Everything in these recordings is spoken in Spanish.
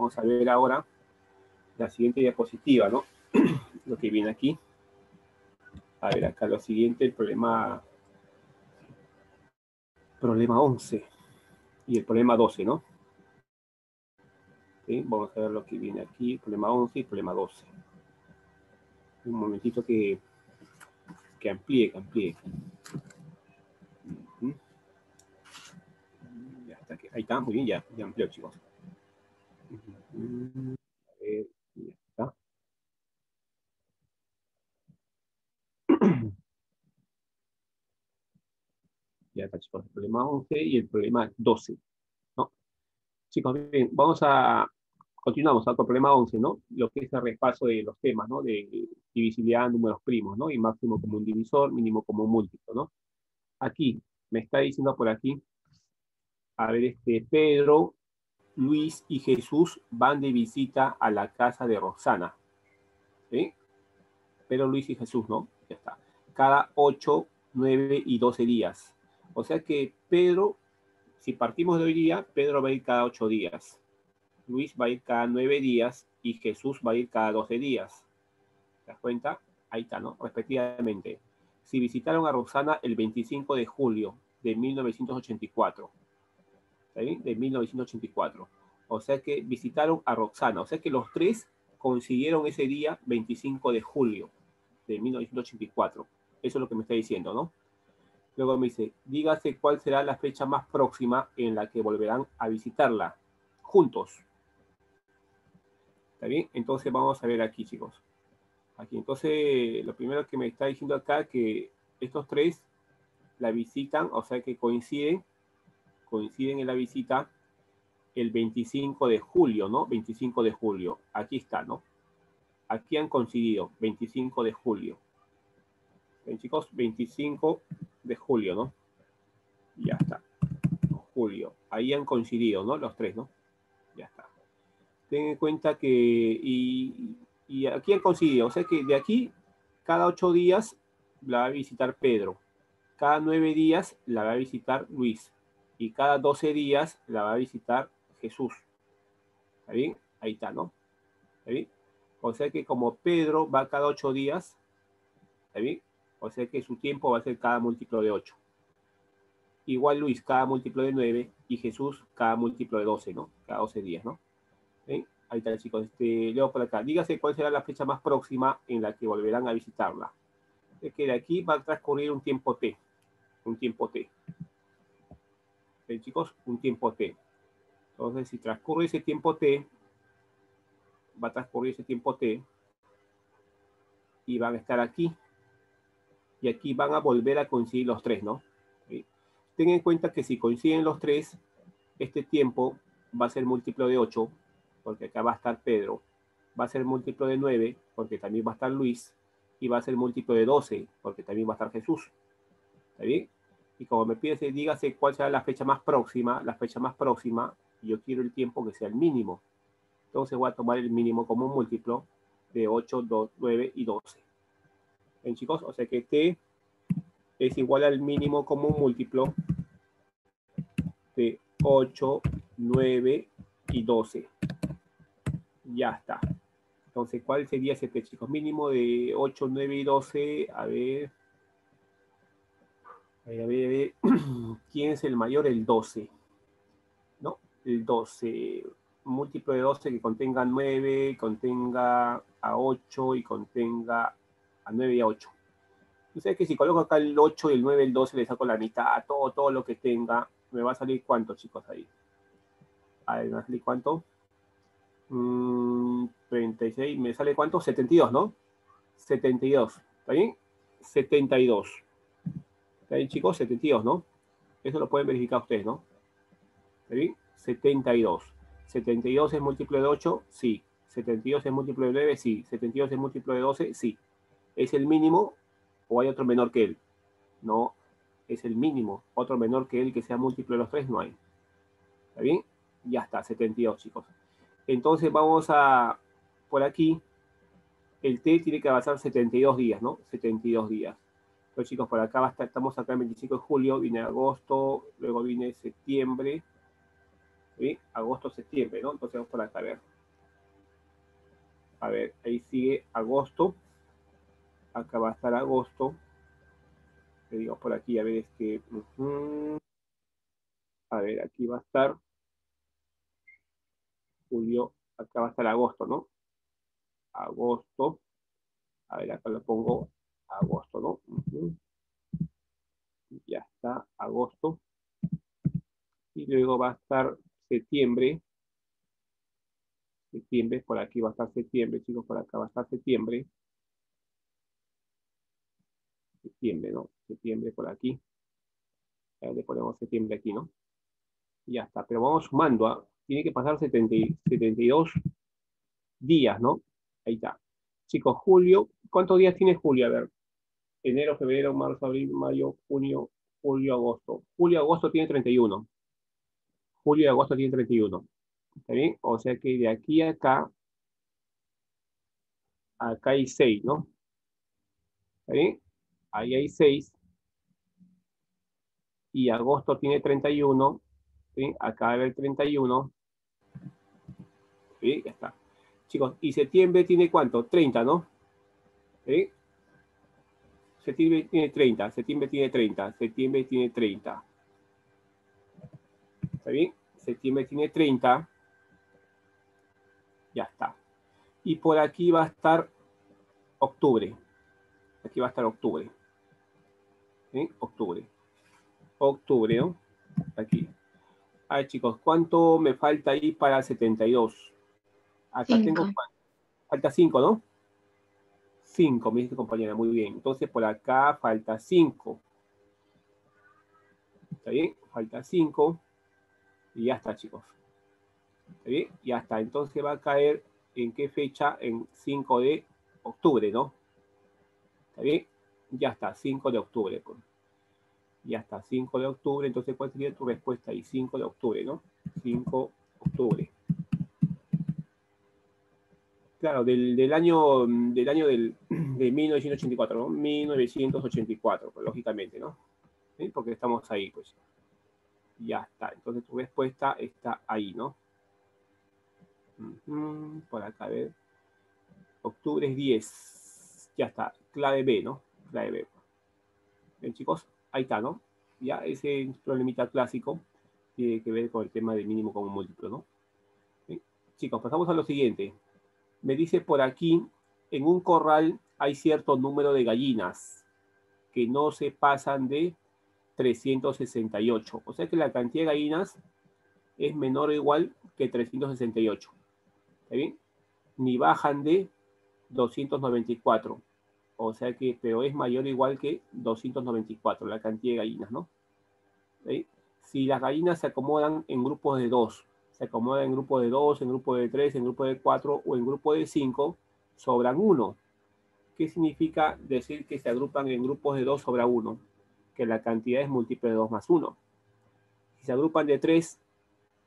vamos a ver ahora la siguiente diapositiva, ¿no? lo que viene aquí. A ver, acá lo siguiente, el problema, problema 11 y el problema 12, ¿no? ¿Sí? Vamos a ver lo que viene aquí, problema 11 y problema 12. Un momentito que, que amplíe, que amplíe. Ya está, ahí está, muy bien, ya, ya amplió, chicos. A ver, ya está. Ya está, chicos, el problema 11 y el problema 12. ¿no? Chicos, bien, vamos a, continuamos con el problema 11, ¿no? Lo que es el repaso de los temas, ¿no? De divisibilidad, números primos, ¿no? Y máximo común divisor, mínimo común múltiplo, ¿no? Aquí, me está diciendo por aquí, a ver, este, Pedro, Luis y Jesús van de visita a la casa de Roxana. ¿Sí? Pedro, Luis y Jesús, ¿no? Ya está. Cada 8, 9 y 12 días. O sea que Pedro, si partimos de hoy día, Pedro va a ir cada 8 días. Luis va a ir cada 9 días y Jesús va a ir cada 12 días. ¿Te das cuenta? Ahí está, ¿no? Respectivamente. Si visitaron a Roxana el 25 de julio de 1984. De 1984. O sea que visitaron a Roxana. O sea que los tres consiguieron ese día 25 de julio de 1984. Eso es lo que me está diciendo, ¿no? Luego me dice, dígase cuál será la fecha más próxima en la que volverán a visitarla juntos. ¿Está bien? Entonces vamos a ver aquí, chicos. Aquí, entonces, lo primero que me está diciendo acá que estos tres la visitan, o sea que coinciden, coinciden en la visita el 25 de julio, ¿no? 25 de julio. Aquí está, ¿no? Aquí han coincidido, 25 de julio. ¿Ven, chicos? 25 de julio, ¿no? Ya está. Julio. Ahí han coincidido, ¿no? Los tres, ¿no? Ya está. Ten en cuenta que... Y, y aquí han coincidido. O sea que de aquí, cada ocho días la va a visitar Pedro. Cada nueve días la va a visitar Luis. Y cada doce días la va a visitar Jesús. ¿Está bien? Ahí está, ¿no? ¿Está bien? O sea que como Pedro va cada ocho días, ¿está bien? O sea que su tiempo va a ser cada múltiplo de 8. Igual Luis, cada múltiplo de 9 y Jesús cada múltiplo de 12, ¿no? Cada 12 días, ¿no? ¿Ven? Ahí está, chicos. Este, leo por acá. Dígase cuál será la fecha más próxima en la que volverán a visitarla. Es que de aquí va a transcurrir un tiempo T. Un tiempo T. ¿Ven, chicos? Un tiempo T. Entonces, si transcurre ese tiempo T, va a transcurrir ese tiempo T y van a estar aquí y aquí van a volver a coincidir los tres, ¿no? ¿Sí? Ten en cuenta que si coinciden los tres, este tiempo va a ser múltiplo de 8, porque acá va a estar Pedro, va a ser múltiplo de 9, porque también va a estar Luis, y va a ser múltiplo de 12, porque también va a estar Jesús. ¿Está bien? Y como me pides, dígase cuál será la fecha más próxima, la fecha más próxima, yo quiero el tiempo que sea el mínimo. Entonces voy a tomar el mínimo como un múltiplo de 8, 2, 9 y 12. ¿Ven, chicos? O sea que T es igual al mínimo común múltiplo de 8, 9 y 12. Ya está. Entonces, ¿cuál sería ese chicos? Mínimo de 8, 9 y 12. A ver. A ver, a ver, a. ¿Quién es el mayor? El 12. ¿No? El 12. Múltiplo de 12 que contenga 9, contenga a 8 y contenga a 9 y a 8. Ustedes que si coloco acá el 8, el 9, el 12, le saco la mitad, todo, todo lo que tenga, me va a salir cuánto, chicos, ahí. A ver, ¿me va a salir cuánto? Mm, 36, ¿me sale cuánto? 72, ¿no? 72, ¿está bien? 72. ¿Está bien, chicos? 72, ¿no? Eso lo pueden verificar ustedes, ¿no? ¿Está bien? 72. 72 es múltiplo de 8, sí. 72 es múltiplo de 9, sí. 72 es múltiplo de 12, sí. ¿Es el mínimo o hay otro menor que él? No, es el mínimo. Otro menor que él que sea múltiplo de los tres no hay. ¿Está bien? Ya está, 72, chicos. Entonces vamos a, por aquí, el T tiene que avanzar 72 días, ¿no? 72 días. Entonces, chicos, por acá va a estar, estamos acá el 25 de julio, viene agosto, luego viene septiembre. Agosto, septiembre, ¿no? Entonces vamos por acá a ver. A ver, ahí sigue agosto. Acá va a estar agosto. Le digo por aquí, a ver, es que... A ver, aquí va a estar julio, acá va a estar agosto, ¿no? Agosto. A ver, acá lo pongo agosto, ¿no? Ya está, agosto. Y luego va a estar septiembre. Septiembre, por aquí va a estar septiembre, chicos, por acá va a estar septiembre. Septiembre, ¿no? Septiembre por aquí. le ponemos septiembre aquí, ¿no? ya está. Pero vamos sumando, ¿ah? tiene que pasar 72 días, ¿no? Ahí está. Chicos, julio, ¿cuántos días tiene julio? A ver, enero, febrero, marzo, abril, mayo, junio, julio, agosto. Julio, agosto tiene 31. Julio y agosto tiene 31. ¿Está bien? O sea que de aquí a acá, acá hay 6, ¿no? ¿Está bien? Ahí hay 6. Y agosto tiene 31 Acá debe el 31. ¿Sí? Ya está. Chicos, ¿y septiembre tiene cuánto? 30, ¿no? ¿Sí? Septiembre tiene 30, septiembre tiene 30, septiembre tiene 30. ¿Está bien? Septiembre tiene 30. Ya está. Y por aquí va a estar octubre. Aquí va a estar octubre. ¿Sí? Octubre. Octubre, ¿no? Aquí. Ay, chicos, ¿cuánto me falta ahí para 72? Acá tengo, falta 5, ¿no? 5, me dice compañera, muy bien. Entonces por acá falta 5. ¿Está bien? Falta 5. Y ya está, chicos. ¿Está bien? Ya está. Entonces va a caer en qué fecha? En 5 de octubre, ¿no? ¿Está bien? Ya está, 5 de octubre. Pues y hasta 5 de octubre. Entonces, ¿cuál sería tu respuesta ahí? 5 de octubre, ¿no? 5 de octubre. Claro, del, del, año, del año del, de 1984, ¿no? 1984, pues, lógicamente, ¿no? Porque estamos ahí, pues. Ya está. Entonces tu respuesta está ahí, ¿no? por acá, a ver. Octubre es 10. Ya está. Clave B, ¿no? Clave B. Bien, chicos ahí está, ¿no? Ya ese problemita clásico tiene que ver con el tema del mínimo como múltiplo, ¿no? Chicos, pasamos a lo siguiente. Me dice por aquí, en un corral hay cierto número de gallinas que no se pasan de 368. O sea que la cantidad de gallinas es menor o igual que 368. ¿Está bien? Ni bajan de 294 o sea que, pero es mayor o igual que 294, la cantidad de gallinas, ¿no? Si las gallinas se acomodan en grupos de dos, se acomodan en grupos de dos, en grupos de tres, en grupos de cuatro o en grupos de cinco, sobran uno. ¿Qué significa decir que se agrupan en grupos de dos sobra uno? Que la cantidad es múltiple de dos más uno. Si se agrupan de tres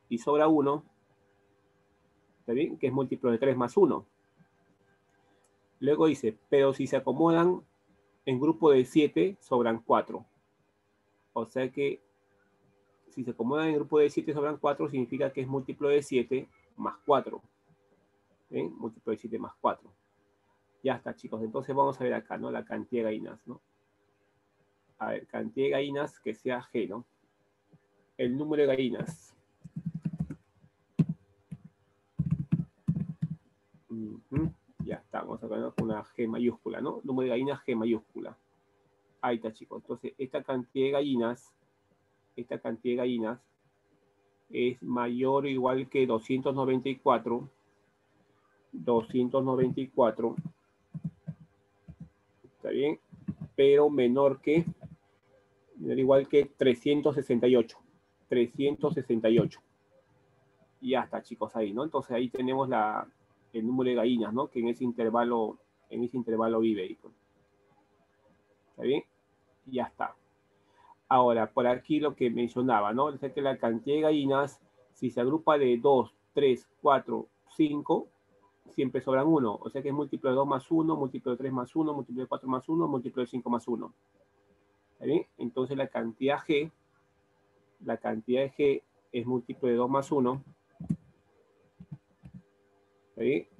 y sobra uno, ¿está bien? Que es múltiplo de tres más uno. Luego dice, pero si se acomodan en grupo de 7, sobran 4. O sea que si se acomodan en grupo de 7, sobran 4, significa que es múltiplo de 7 más 4. ¿Ven? Múltiplo de 7 más 4. Ya está, chicos. Entonces vamos a ver acá, ¿no? La cantidad de gallinas, ¿no? A ver, cantidad de gallinas que sea G, ¿no? El número de gallinas. Ya está, vamos a poner una G mayúscula, ¿no? Número de gallinas G mayúscula. Ahí está, chicos. Entonces, esta cantidad de gallinas, esta cantidad de gallinas es mayor o igual que 294. 294. ¿Está bien? Pero menor que, menor igual que 368. 368. Y ya está, chicos, ahí, ¿no? Entonces ahí tenemos la, el número de gallinas, ¿no? Que en ese intervalo, en ese intervalo vive. Pues. ¿Está bien? Ya está. Ahora, por aquí lo que mencionaba, ¿no? O que la cantidad de gallinas, si se agrupa de 2, 3, 4, 5, siempre sobran 1. O sea que es múltiplo de 2 más 1, múltiplo de 3 más 1, múltiplo de 4 más 1, múltiplo de 5 más 1. ¿Está bien? Entonces la cantidad G, la cantidad de G es múltiplo de 2 más 1.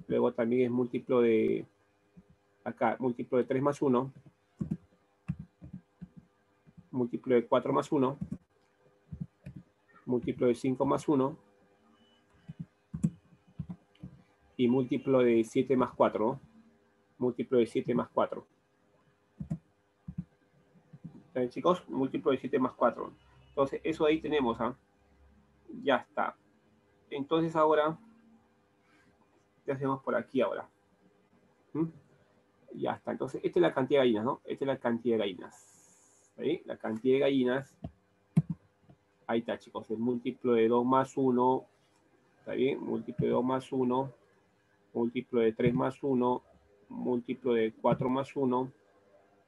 Luego también es múltiplo de, acá, múltiplo de 3 más 1. Múltiplo de 4 más 1. Múltiplo de 5 más 1. Y múltiplo de 7 más 4. Múltiplo de 7 más 4. ¿Saben, chicos? Múltiplo de 7 más 4. Entonces, eso ahí tenemos, ¿ah? Ya está. Entonces ahora, ¿qué hacemos por aquí ahora? ¿Mm? Ya está. Entonces, esta es la cantidad de gallinas, ¿no? Esta es la cantidad de gallinas. ¿Ahí? La cantidad de gallinas. Ahí está, chicos. El múltiplo de 2 más 1. ¿Está bien? Múltiplo de 2 más 1. Múltiplo de 3 más 1. Múltiplo de 4 más 1.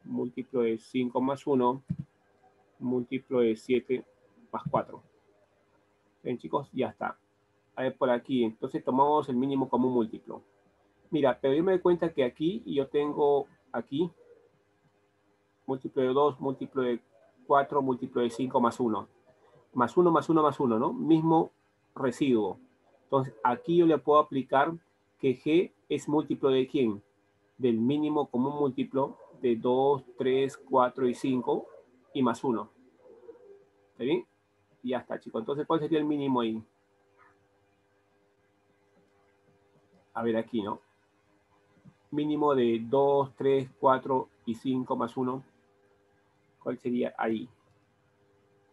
Múltiplo de 5 más 1. Múltiplo de 7 más 4. Bien, chicos, ya está. A ver, por aquí. Entonces tomamos el mínimo como múltiplo. Mira, pero yo me doy cuenta que aquí yo tengo aquí múltiplo de 2, múltiplo de 4, múltiplo de 5 más 1. Más 1, más 1, más 1, ¿no? Mismo residuo. Entonces, aquí yo le puedo aplicar que G es múltiplo de quién? Del mínimo como múltiplo de 2, 3, 4 y 5 y más 1. ¿Está bien? Y ya está, chicos. Entonces, ¿cuál sería el mínimo ahí? A ver aquí, ¿no? Mínimo de 2, 3, 4 y 5 más 1. ¿Cuál sería ahí?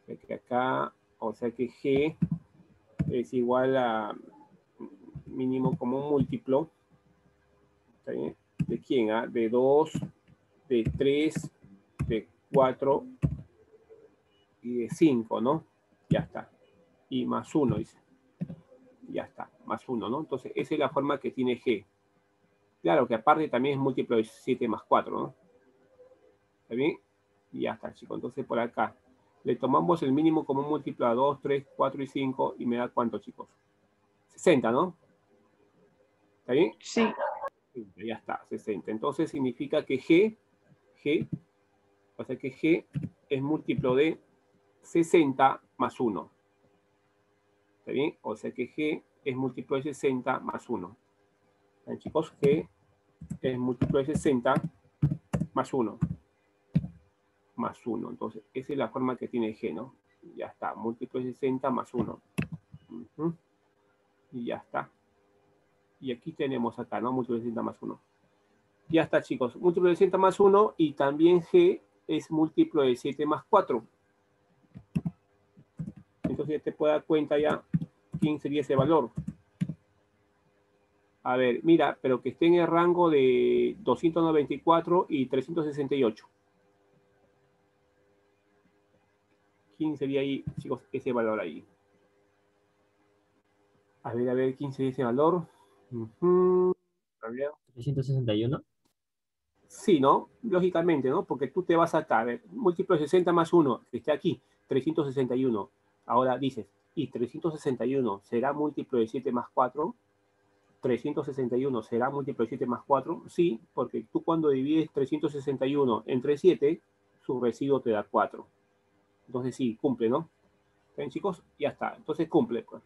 O sea que acá, o sea que G es igual a mínimo como múltiplo. ¿Está bien? ¿De quién? Ah? De 2, de 3, de 4 y de 5, ¿no? Ya está. Y más 1, dice. Ya está, más 1, ¿no? Entonces, esa es la forma que tiene G. Claro que aparte también es múltiplo de 7 más 4, ¿no? ¿Está bien? Y ya está, chicos. Entonces, por acá. Le tomamos el mínimo como múltiplo a 2, 3, 4 y 5 y me da cuánto, chicos? 60, ¿no? ¿Está bien? Sí. Ya está, 60. Entonces significa que G, G, o sea que G es múltiplo de 60 más 1. ¿Está bien? O sea que G es múltiplo de 60 más 1. ¿Bien, chicos? G es múltiplo de 60 más 1. Más 1. Entonces, esa es la forma que tiene G, ¿no? Ya está. Múltiplo de 60 más 1. Uh -huh. Y ya está. Y aquí tenemos acá, ¿no? Múltiplo de 60 más 1. Ya está, chicos. Múltiplo de 60 más 1 y también G es múltiplo de 7 más 4. Entonces te puede dar cuenta ya quién sería ese valor. A ver, mira, pero que esté en el rango de 294 y 368. ¿Quién sería ahí, chicos, ese valor ahí? A ver, a ver, ¿quién sería ese valor? Uh -huh. 361. Sí, ¿no? Lógicamente, ¿no? Porque tú te vas acá, a ver, múltiplo de 60 más 1, que esté aquí, 361. Ahora dices, ¿y 361 será múltiplo de 7 más 4? 361 será múltiplo de 7 más 4? Sí, porque tú cuando divides 361 entre 7, su residuo te da 4. Entonces sí, cumple, ¿no? ¿Está bien, chicos? Ya está. Entonces cumple, pues.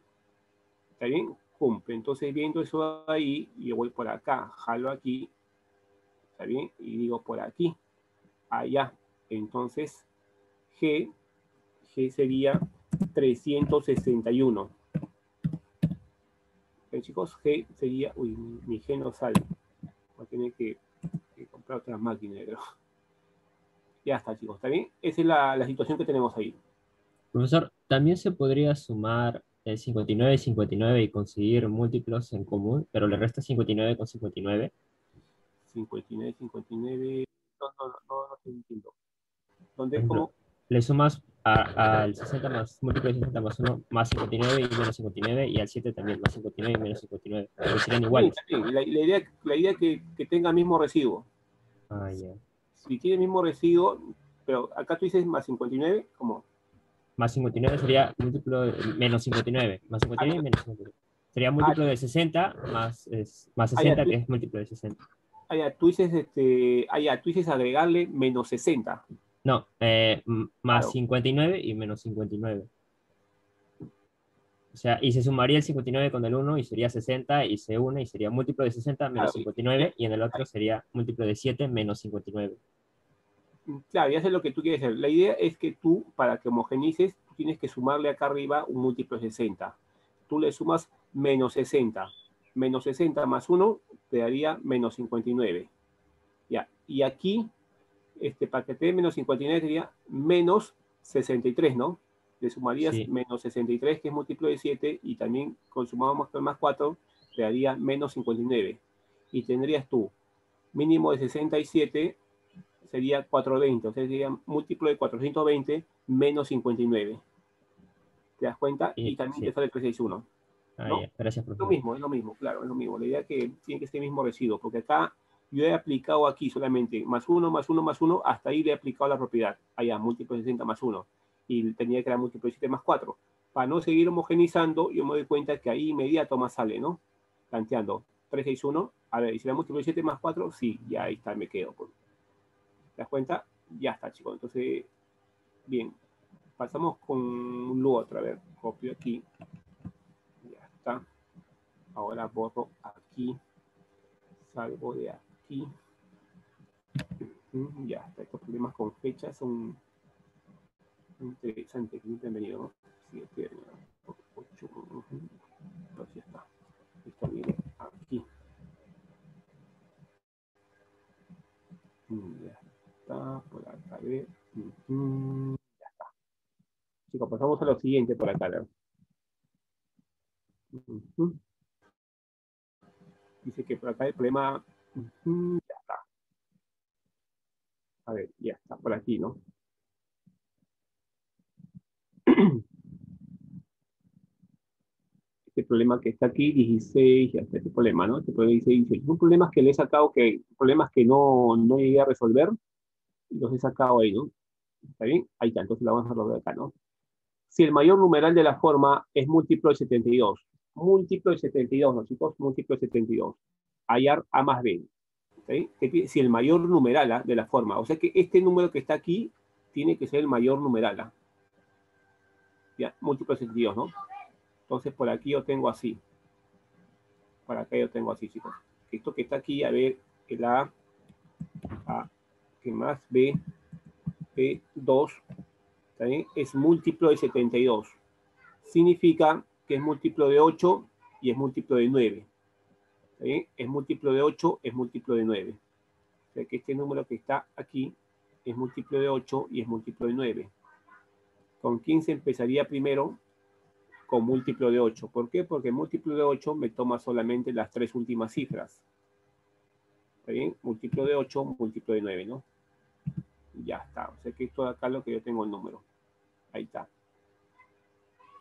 ¿Está bien? Cumple. Entonces viendo eso ahí, yo voy por acá, jalo aquí, ¿está bien? Y digo por aquí, allá. Entonces, G, G sería 361. ¿Bien, chicos? G sería, uy, mi, G no sale. Voy a tener que, comprar otra máquina, creo. Ya está, chicos, ¿está bien? Esa es la, la situación que tenemos ahí. Profesor, también se podría sumar el 59 y 59 y conseguir múltiplos en común, pero le resta 59 con 59. 59, 59, no, no, no, no, no entiendo. ¿Dónde, Ejemplo, cómo? Le sumas al 60 más múltiplo de 60 más 1 más 59 y menos 59 y al 7 también más 59 y menos 59. Porque serían iguales. Sí. La, la idea, la idea que, que tenga el mismo residuo. Ah, ya. Si tiene el mismo residuo, pero acá tú dices más 59, ¿cómo? Más 59 sería múltiplo de menos 59. Más 59 y menos 59. Sería múltiplo de 60 más, es, más Ah, ya, 60, tú- que es múltiplo de 60. Ah, ya, tú dices, este, ah, ya, tú dices agregarle menos 60. No, eh, más Claro. 59 y menos 59. O sea, y se sumaría el 59 con el 1 y sería 60 y se une y sería múltiplo de 60 menos 59 y en el otro sería múltiplo de 7 menos 59. Claro, ya sé lo que tú quieres hacer. La idea es que tú, para que homogenices, tienes que sumarle acá arriba un múltiplo de 60. Tú le sumas menos 60. Menos 60 más 1 te daría menos 59. Ya, y aquí, este, para que te dé menos 59 sería menos 63, ¿no? Le sumarías menos 63, que es múltiplo de 7, y también consumamos más 4, te daría menos 59. Y tendrías tú mínimo de 67 sería 420, o sea, sería múltiplo de 420 menos 59. ¿Te das cuenta? Y, también te sale 361. Ah, gracias, profesor. Lo mismo, es lo mismo, claro, es lo mismo. La idea es que tiene que ser el mismo residuo, porque acá yo he aplicado aquí solamente más 1, más 1, más 1, hasta ahí le he aplicado la propiedad. Allá, múltiplo de 60 más 1. Y tenía que dar múltiplo de 7 más 4. Para no seguir homogenizando, yo me doy cuenta que ahí inmediato más sale, ¿no? Planteando 361. A ver, ¿y si la múltiplo de 7 más 4? Sí, ya ahí está, me quedo. Pues. ¿Te das cuenta? Ya está, chicos. Entonces, bien. Pasamos con Lu otra vez. Copio aquí. Ya está. Ahora borro aquí. Salgo de aquí. Ya está. Estos problemas con fechas son interesantes. Bienvenido. Siete, ocho. Entonces ya está. Esto viene aquí. Ya por acá, ver. ya está. Chicos, pasamos a lo siguiente por acá, ver. Dice que por acá el problema, ya está. A ver, ya está, por aquí, ¿no? Este problema que está aquí, 16, ya está este problema, ¿no? Este problema 16, 18. Son problemas que le he sacado, que, problemas que no, no llegué a resolver, los he sacado ahí, ¿no? ¿Está bien? Ahí está, entonces la vamos a resolver acá, ¿no? Si el mayor numeral de la forma es múltiplo de 72, múltiplo de 72, ¿no, chicos? Múltiplo de 72. Hallar A más B. Si el mayor numeral ¿ah? de la forma, o sea que este número que está aquí tiene que ser el mayor numeral. ¿ah? Ya, múltiplo de 72, ¿no? Entonces por aquí yo tengo así. Por acá yo tengo así, chicos. Esto que está aquí, a ver, el A, A más B, B2 ¿también? es múltiplo de 72. Significa que es múltiplo de 8 y es múltiplo de 9. Es múltiplo de 8, es múltiplo de 9. O sea que este número que está aquí es múltiplo de 8 y es múltiplo de 9. ¿Con quién se empezaría primero? Con múltiplo de 8. ¿Por qué? Porque múltiplo de 8 me toma solamente las tres últimas cifras. ¿Está bien? Múltiplo de 8, múltiplo de 9, ¿no? Ya está. O sea que esto de acá es lo que yo tengo el número. Ahí está.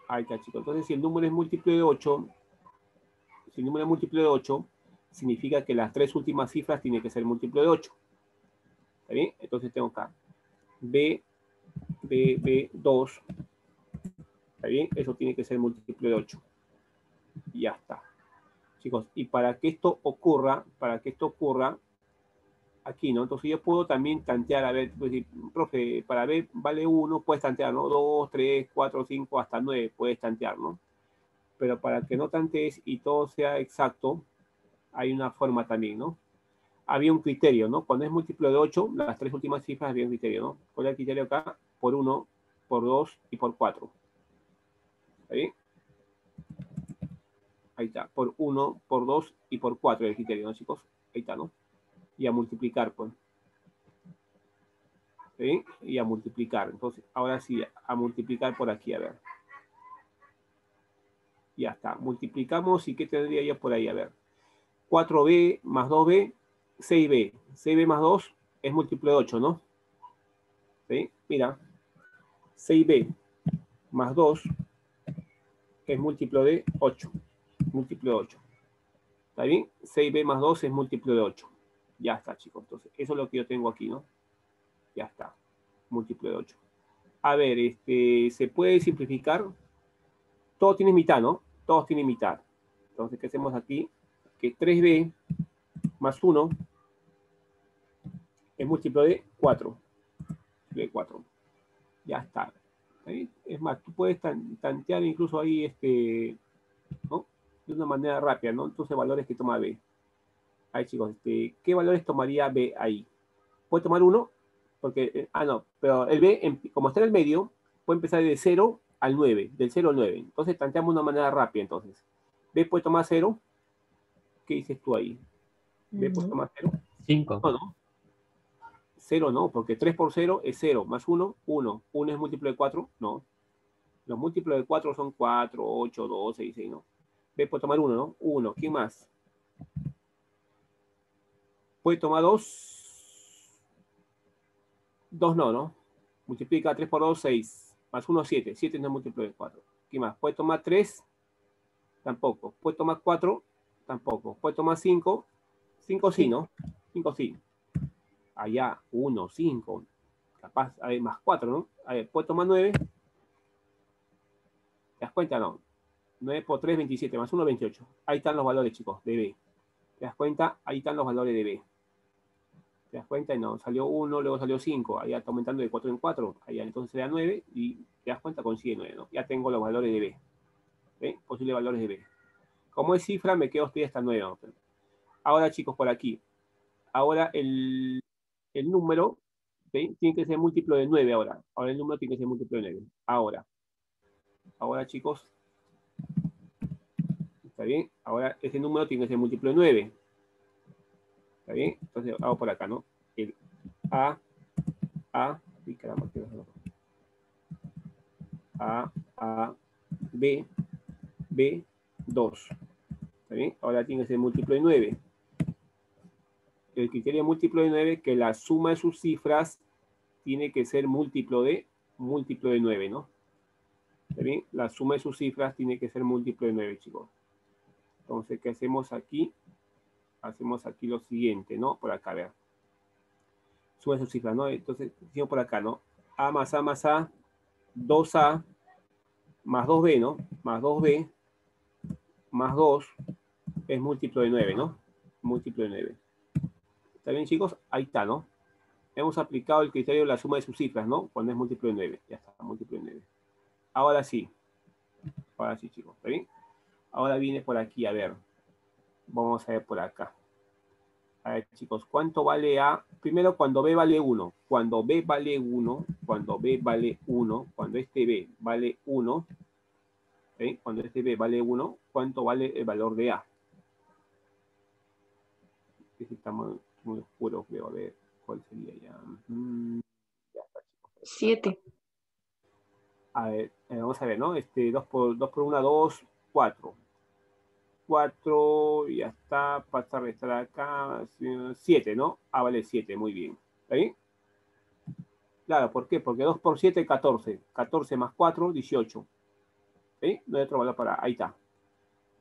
Ahí está, chicos. Entonces, si el número es múltiplo de 8, si el número es múltiplo de 8, significa que las tres últimas cifras tienen que ser múltiplo de 8. ¿Está bien? Entonces tengo acá B, B, B, 2. ¿Está bien? Eso tiene que ser múltiplo de 8. Y ya está. Chicos, y para que esto ocurra, para que esto ocurra, aquí, ¿no? Entonces yo puedo también tantear, a ver, pues, profe, para ver vale 1, puedes tantear, ¿no? 2, 3, 4, 5, hasta 9 puedes tantear, ¿no? Pero para que no tantees y todo sea exacto, hay una forma también, ¿no? Había un criterio, ¿no? Cuando es múltiplo de 8, las tres últimas cifras había un criterio, ¿no? ¿Cuál es el criterio acá? Por 1, por 2 y por 4. ¿Está bien? Ahí está, por 1, por 2 y por 4 el criterio, ¿no, chicos? Ahí está, ¿no? Y a multiplicar, pues. ¿Sí? Y a multiplicar. Entonces, ahora sí, a multiplicar por aquí, a ver. Ya está. Multiplicamos y ¿qué tendría yo por ahí? A ver. 4b más 2b, 6b. 6b más 2 es múltiplo de 8, ¿no? ¿Sí? Mira. 6b más 2 es múltiplo de 8. Múltiplo de 8. ¿Está bien? 6b más 2 es múltiplo de 8. Ya está, chicos. Entonces, eso es lo que yo tengo aquí, ¿no? Ya está. Múltiplo de 8. A ver, este, ¿se puede simplificar? Todo tiene mitad, ¿no? Todos tienen mitad. Entonces, ¿qué hacemos aquí? Que 3b más 1 es múltiplo de 4. De 4. Ya está. Es más, tú puedes tantear incluso ahí este, ¿no? de una manera rápida, ¿no? Entonces, valores que toma B. Ahí, chicos, este, ¿qué valores tomaría B ahí? ¿Puede tomar uno? Porque, eh, ah, no, pero el B, como está en el medio, puede empezar de 0 al 9, del 0 al 9. Entonces, tanteamos de una manera rápida, entonces. B puede tomar 0. ¿Qué dices tú ahí? ¿B puede tomar 0? 5. No, no. 0 no, porque 3 por 0 es 0, más 1, 1. 1 es múltiplo de 4, no. Los múltiplos de 4 son 4, 8, 12, 16, ¿no? B puede tomar 1, ¿no? 1. ¿Quién más? Puede tomar 2. 2 no, ¿no? Multiplica 3 por 2, 6. Más 1, 7. 7 no múltiplo de 4. ¿Quién más? ¿Puede tomar 3? Tampoco. ¿Puede tomar 4? Tampoco. ¿Puede tomar 5? 5 sí, ¿no? 5 sí allá 1, 5, capaz, a ver, más 4, ¿no? A ver, ¿puedo tomar 9? ¿Te das cuenta? No. 9 por 3, 27, más 1, 28. Ahí están los valores, chicos, de B. ¿Te das cuenta? Ahí están los valores de B. ¿Te das cuenta? No, salió 1, luego salió 5. Ahí está aumentando de 4 en 4. Allá entonces da 9 y te das cuenta, consigue 9, ¿no? Ya tengo los valores de B. ¿Ve? Posibles valores de B. Como es cifra, me quedo estoy hasta 9. Ahora, chicos, por aquí. Ahora el el número tiene que ser múltiplo de 9 ahora. Ahora el número tiene que ser múltiplo de 9. Ahora. Ahora, chicos. ¿Está bien? Ahora ese número tiene que ser múltiplo de 9. ¿Está bien? Entonces hago por acá, ¿no? El A, A, A, A, B, B, 2. ¿Está bien? Ahora tiene que ser múltiplo de 9 el criterio múltiplo de 9, que la suma de sus cifras tiene que ser múltiplo de múltiplo de 9, ¿no? ¿Está bien? La suma de sus cifras tiene que ser múltiplo de 9, chicos. Entonces, ¿qué hacemos aquí? Hacemos aquí lo siguiente, ¿no? Por acá, vean. Suma de sus cifras, ¿no? Entonces, decimos por acá, ¿no? A más A más A, 2A más 2B, ¿no? Más 2B más 2 es múltiplo de 9, ¿no? Múltiplo de 9. ¿Está bien, chicos? Ahí está, ¿no? Hemos aplicado el criterio de la suma de sus cifras, ¿no? Cuando es múltiplo de 9. Ya está, múltiplo de 9. Ahora sí. Ahora sí, chicos. ¿Está bien? Ahora viene por aquí, a ver. Vamos a ver por acá. A ver, chicos, ¿cuánto vale A? Primero, cuando B vale 1. Cuando B vale 1, cuando B vale 1, cuando este B vale 1, ¿sí? cuando este B vale 1, ¿cuánto vale el valor de A? Estamos muy oscuro, creo. A ver, ¿cuál sería ya? Mm, ya está, chicos. Siete. A ver, eh, vamos a ver, ¿no? Este, 2 por, 2 por 1, 2, 4. 4, ya está, pasa a restar acá, 7, ¿no? Ah, vale 7, muy bien. ¿Está bien? Claro, ¿por qué? Porque 2 por 7, 14. 14 más 4, 18. ¿Sí? No hay otro valor para... Ahí está.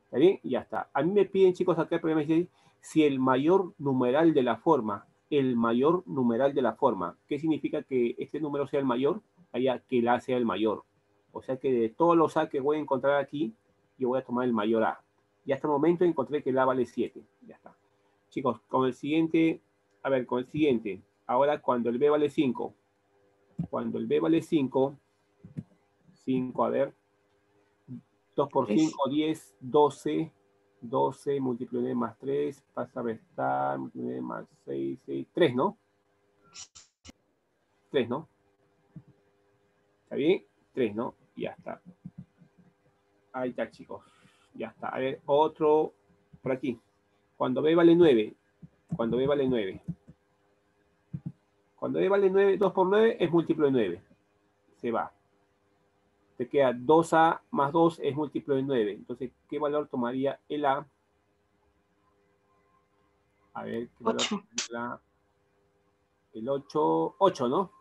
¿Está bien? Y ya está. A mí me piden, chicos, acá el problema es si el mayor numeral de la forma, el mayor numeral de la forma, ¿qué significa que este número sea el mayor? Allá que el A sea el mayor. O sea que de todos los A que voy a encontrar aquí, yo voy a tomar el mayor A. Y hasta el momento encontré que el A vale 7. Ya está. Chicos, con el siguiente, a ver, con el siguiente. Ahora cuando el B vale 5. Cuando el B vale 5, 5, a ver. 2 por 5, 10, 12, 12 múltiplo de más 3 pasa a restar, múltiplo de más 6, 6, 3, ¿no? 3, ¿no? ¿Está bien? 3, ¿no? Ya está. Ahí está, chicos. Ya está. A ver, otro por aquí. Cuando B vale 9. Cuando B vale 9. Cuando B vale 9, 2 por 9 es múltiplo de 9. Se va te queda 2A más 2 es múltiplo de 9. Entonces, ¿qué valor tomaría el A? A ver, ¿qué valor 8. La, el 8, 8, ¿no?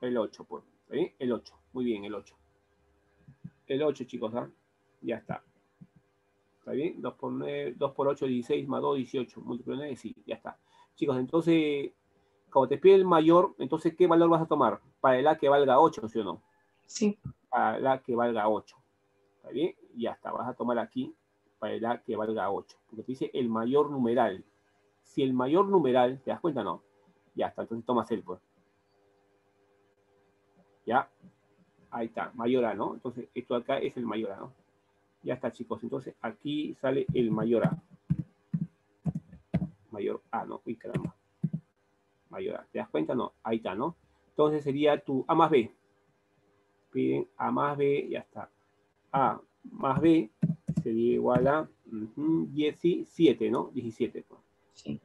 El 8, pues. El 8. Muy bien, el 8. El 8, chicos, ¿ah? Ya está. ¿Está bien? 2 por, 9, 2 por 8, 16 más 2, 18. Múltiplo de 9, sí, ya está. Chicos, entonces, como te pide el mayor, entonces, ¿qué valor vas a tomar? Para el A que valga 8, ¿sí o no? Sí para la que valga 8. ¿Está bien? Y ya está. Vas a tomar aquí para la que valga 8. Porque te dice el mayor numeral. Si el mayor numeral, ¿te das cuenta? No. Ya está. Entonces tomas el pues. ¿Ya? Ahí está, mayor A, ¿no? Entonces, esto acá es el mayor A, ¿no? Ya está, chicos. Entonces, aquí sale el mayor A. Mayor A, ¿no? Uy, caramba. Mayor A. ¿Te das cuenta? No, ahí está, ¿no? Entonces sería tu A más B. Piden A más B, ya está. A más B sería igual a 17, ¿no? 17. Pues. Sí.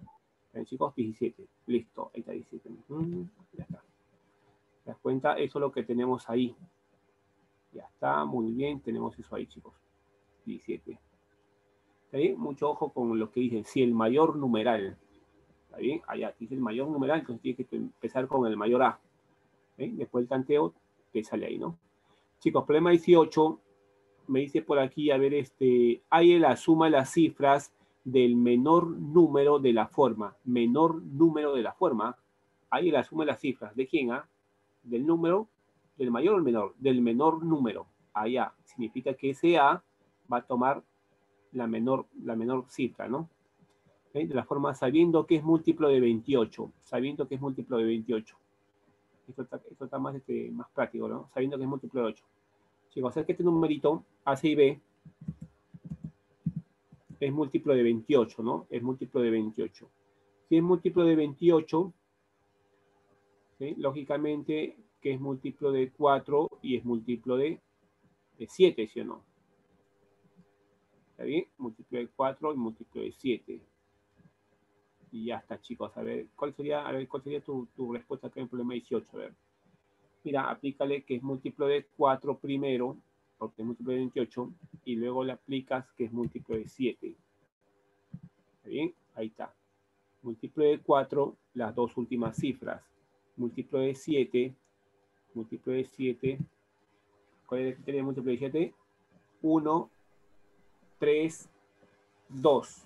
chicos? 17. Listo, ahí está 17. ya está. ¿Te das cuenta? Eso es lo que tenemos ahí. Ya está, muy bien, tenemos eso ahí, chicos. 17. ¿Está bien? Mucho ojo con lo que dicen. Si el mayor numeral, ¿está bien? Allá dice el mayor numeral, entonces tienes que empezar con el mayor A. Después el tanteo te sale ahí, ¿no? Chicos, problema 18, me dice por aquí, a ver, este, hay la suma de las cifras del menor número de la forma. Menor número de la forma. Hay la suma de las cifras. ¿De quién? Ah? Del número, del mayor o el menor, del menor número. Allá. Significa que ese A va a tomar la menor, la menor cifra, ¿no? De la forma sabiendo que es múltiplo de 28. Sabiendo que es múltiplo de 28. Esto está, más, este, más práctico, ¿no? Sabiendo que es múltiplo de 8. Chicos, hacer que este numerito, A, C y B, es múltiplo de 28, ¿no? Es múltiplo de 28. Si es múltiplo de 28, lógicamente que es múltiplo de 4 y es múltiplo de, de 7, ¿sí o no? ¿Está bien? Múltiplo de 4 y múltiplo de 7. Y ya está, chicos. A ver, ¿cuál sería, a ver, cuál sería tu, respuesta acá en el problema 18? A ver. Mira, aplícale que es múltiplo de 4 primero, porque es múltiplo de 28, y luego le aplicas que es múltiplo de 7. ¿Está bien? Ahí está. Múltiplo de 4, las dos últimas cifras. Múltiplo de 7, múltiplo de 7. ¿Cuál es el criterio de múltiplo de 7? 1, 3, 2.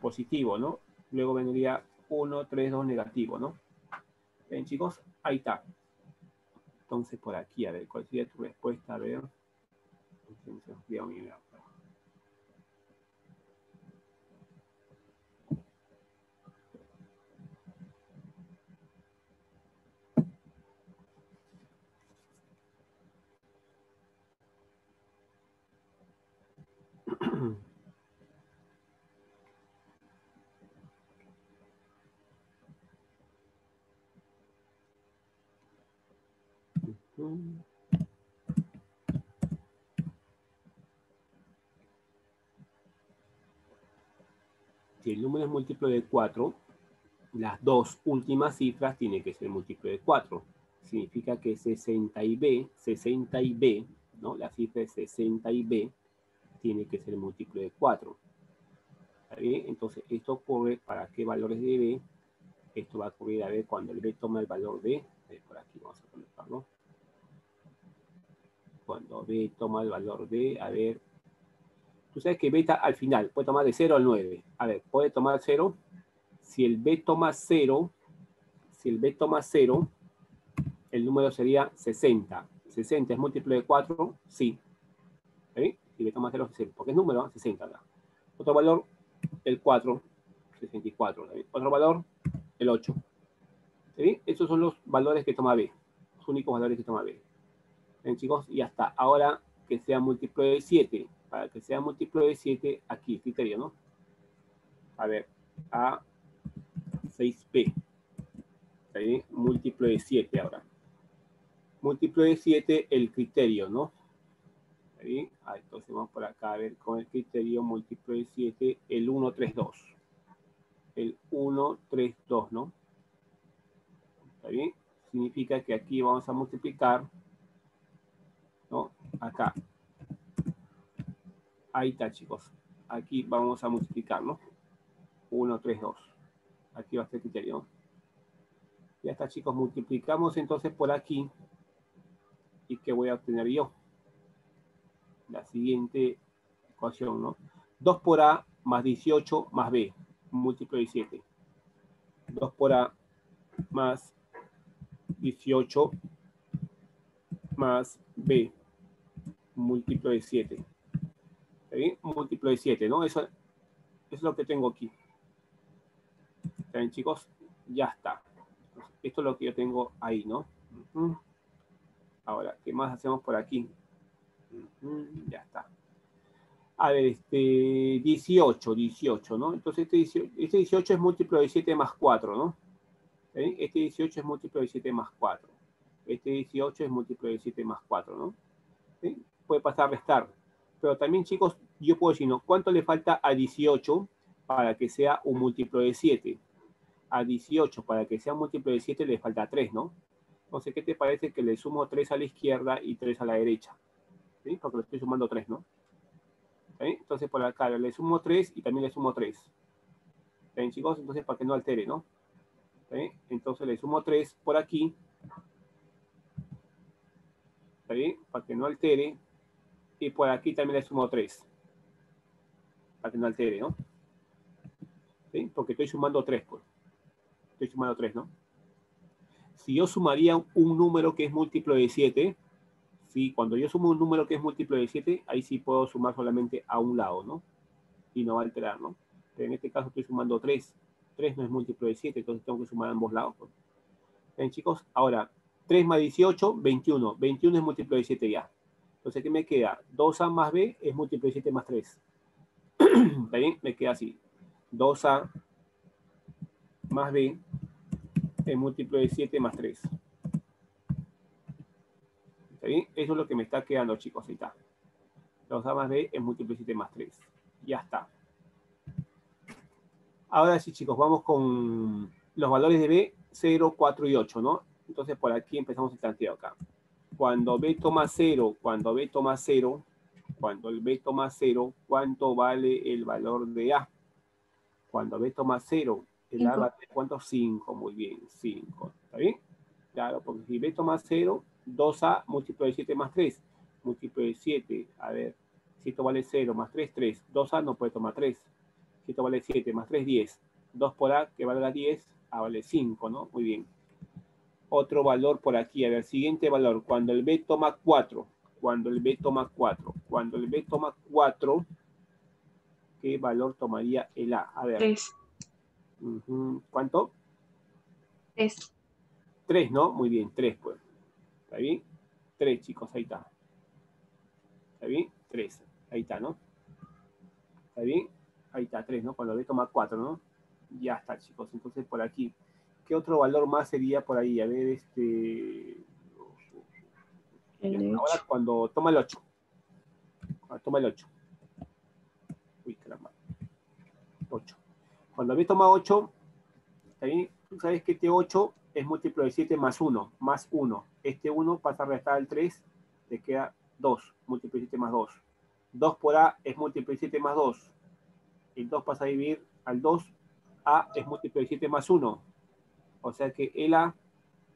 Positivo, ¿no? luego vendría 1, 3, 2 negativo, ¿no? Bien, chicos, ahí está. Entonces, por aquí, a ver, ¿cuál sería tu respuesta? A ver. Si el número es múltiplo de 4, las dos últimas cifras tienen que ser múltiplo de 4. Significa que 60 y B, 60 y B, ¿no? La cifra de 60 y B tiene que ser múltiplo de 4. Entonces, esto ocurre para qué valores de B. Esto va a ocurrir a ver cuando el B toma el valor de, por aquí vamos a conectarlo cuando B toma el valor de, a ver, tú sabes que beta al final puede tomar de 0 al 9. A ver, puede tomar 0. Si el B toma 0, si el B toma 0, el número sería 60. 60 es múltiplo de 4, sí. ¿Sí? Si B toma 0, 60. Porque es número, 60 Otro valor, el 4, 64. Otro valor, el 8. ¿Sí? Esos son los valores que toma B. Los únicos valores que toma B. Bien, chicos, y hasta ahora que sea múltiplo de 7. Para que sea múltiplo de 7, aquí, criterio, ¿no? A ver, A 6P. ¿Está Múltiplo de 7 ahora. Múltiplo de 7, el criterio, ¿no? Ah, entonces vamos por acá a ver con el criterio múltiplo de 7, el 1, 3, 2. El 1, 3, 2, ¿no? ¿Está bien? Significa que aquí vamos a multiplicar Acá. Ahí está, chicos. Aquí vamos a multiplicar, ¿no? 1, 3, 2. Aquí va a ser criterio. Ya está, chicos. Multiplicamos entonces por aquí. ¿Y qué voy a obtener yo? La siguiente ecuación, ¿no? 2 por A más 18 más B. Múltiplo de 7. 2 por A más 18 más B múltiplo de 7. ¿Está bien? Múltiplo de 7, ¿no? Eso, es lo que tengo aquí. ¿Está bien, chicos? Ya está. Esto es lo que yo tengo ahí, ¿no? Ahora, ¿qué más hacemos por aquí? Ya está. A ver, este 18, 18, ¿no? Entonces este 18, este 18 es múltiplo de 7 más 4, ¿no? Este 18 es múltiplo de 7 más 4. Este 18 es múltiplo de 7 más 4, ¿no? Puede pasar a restar. Pero también, chicos, yo puedo decir, ¿no? ¿Cuánto le falta a 18 para que sea un múltiplo de 7? A 18 para que sea un múltiplo de 7 le falta 3, ¿no? Entonces, ¿qué te parece que le sumo 3 a la izquierda y 3 a la derecha? ¿Sí? Porque le estoy sumando 3, ¿no? Entonces, por acá le sumo 3 y también le sumo 3. ¿Ven, chicos? Entonces, para que no altere, ¿no? Entonces le sumo 3 por aquí. ¿Está bien? Para que no altere. Y por aquí también le sumo 3. Para que no altere, ¿no? ¿Sí? Porque estoy sumando 3, pues. Estoy sumando 3, ¿no? Si yo sumaría un número que es múltiplo de 7, ¿sí? cuando yo sumo un número que es múltiplo de 7, ahí sí puedo sumar solamente a un lado, ¿no? Y no va a alterar, ¿no? Pero en este caso estoy sumando 3. 3 no es múltiplo de 7, entonces tengo que sumar a ambos lados. Pues. Bien, chicos, ahora 3 más 18, 21. 21 es múltiplo de 7 ya. Entonces, ¿qué me queda? 2A más B es múltiplo de 7 más 3. ¿Está bien? Me queda así. 2A más B es múltiplo de 7 más 3. ¿Está bien? Eso es lo que me está quedando, chicos. Ahí está. 2A más B es múltiplo de 7 más 3. Ya está. Ahora sí, chicos, vamos con los valores de B, 0, 4 y 8, ¿no? Entonces, por aquí empezamos el tanteo acá. Cuando B toma 0, cuando B toma 0, cuando el B toma 0, ¿cuánto vale el valor de A? Cuando B toma 0, el A vale ¿cuánto? 5, muy bien, 5. ¿Está bien? Claro, porque si B toma 0, 2A múltiplo de 7 más 3. Múltiplo de 7, a ver, si esto vale 0 más 3, 3. 2A no puede tomar 3. Esto vale 7, más 3, 10. 2 por A, que valga 10, A vale 5, ¿no? Muy bien. Otro valor por aquí, a ver, siguiente valor. Cuando el B toma 4, cuando el B toma 4, cuando el B toma 4, ¿qué valor tomaría el A? A ver. 3. ¿Cuánto? 3. 3, ¿no? Muy bien, 3, pues. ¿Está bien? 3, chicos, ahí está. ¿Está bien? 3. Ahí está, ¿no? ¿Está bien? Ahí está, 3, ¿no? Cuando B toma 4, ¿no? Ya está, chicos. Entonces, por aquí. ¿Qué otro valor más sería por ahí? A ver, este... Ahora cuando toma el 8. Cuando toma el 8. Uy, caramba. 8. Cuando B toma 8, ¿está Tú sabes que este 8 es múltiplo de 7 más 1, más 1. Este 1 pasa a restar al 3, te queda 2, múltiplo de 7 más 2. 2 por A es múltiplo de 7 más 2 el 2 pasa a dividir al 2, A es múltiplo de 7 más 1. O sea que el A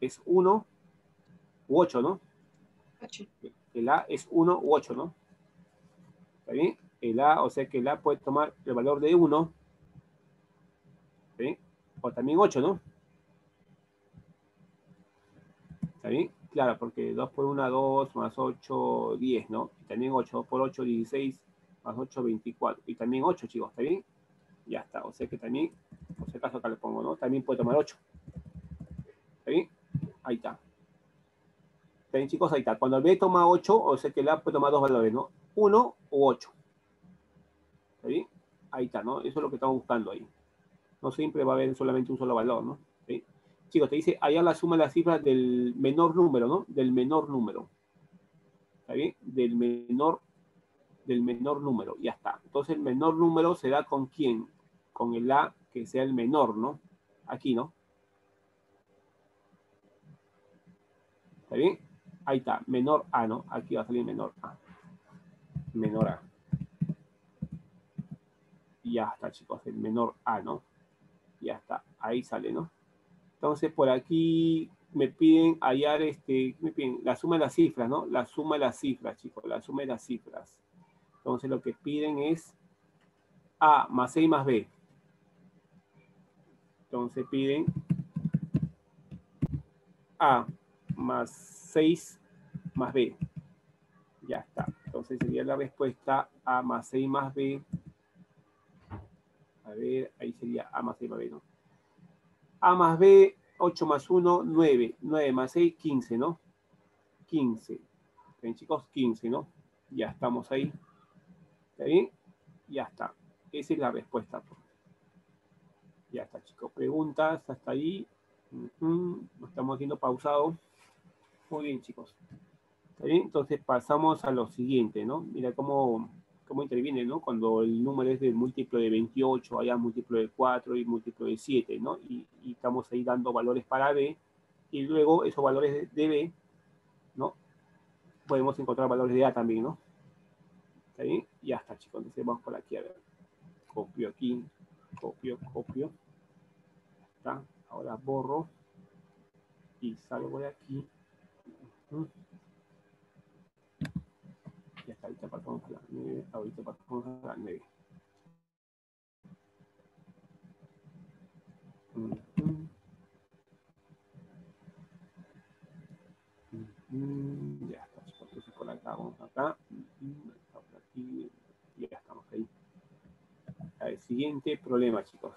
es 1 u 8, ¿no? 8. El A es 1 u 8, ¿no? ¿Está bien? El A, o sea que el A puede tomar el valor de 1. ¿Está bien? O también 8, ¿no? ¿Está bien? Claro, porque 2 por 1, 2, más 8, 10, ¿no? Y también 8, 2 por 8, 16, más 8, 24. Y también 8, chicos, ¿está bien? Ya está, o sea que también, por si acaso acá le pongo, ¿no? También puede tomar 8. ¿Está bien? Ahí está. ¿Está bien, chicos? Ahí está. Cuando el B toma 8, o sea que el A puede tomar dos valores, ¿no? 1 o 8. ¿Está bien? Ahí está, ¿no? Eso es lo que estamos buscando ahí. No siempre va a haber solamente un solo valor, ¿no? ¿Sí? Chicos, te dice, allá la suma de las cifras del menor número, ¿no? Del menor número. ¿Está bien? Del menor del menor número. Ya está. Entonces el menor número se da con quién? Con el A que sea el menor, ¿no? Aquí, ¿no? ¿Está bien? Ahí está, menor A, ¿no? Aquí va a salir menor A. Menor A. Ya está, chicos, el menor A, ¿no? Ya está, ahí sale, ¿no? Entonces, por aquí me piden hallar, este, me piden la suma de las cifras, ¿no? La suma de las cifras, chicos, la suma de las cifras. Entonces lo que piden es A más C más B. Entonces piden A más 6 más B. Ya está. Entonces sería la respuesta A más 6 más B. A ver, ahí sería A más 6 más B, ¿no? A más B, 8 más 1, 9. 9 más 6, 15, ¿no? 15. ¿Está bien, chicos? 15, ¿no? Ya estamos ahí. ¿Está bien? Ya está. Esa es la respuesta. Pues. Ya está, chicos. Preguntas hasta ahí. Estamos haciendo pausado. Muy bien, chicos. ¿Está bien? Entonces pasamos a lo siguiente, ¿no? Mira cómo, cómo interviene, ¿no? Cuando el número es de múltiplo de 28, allá múltiplo de 4 y múltiplo de 7, ¿no? Y, y estamos ahí dando valores para B. Y luego esos valores de B, ¿no? Podemos encontrar valores de A también, ¿no? ¿Está bien? Ya está, chicos. Entonces vamos por aquí a ver. Copio aquí, copio, copio. Está. Ahora borro y salgo de aquí. Ya está, ahorita pasamos a la 9. Ahorita pasamos a la 9. Ya está, entonces por acá, vamos acá. Por aquí, ya estamos ahí. El siguiente problema, chicos.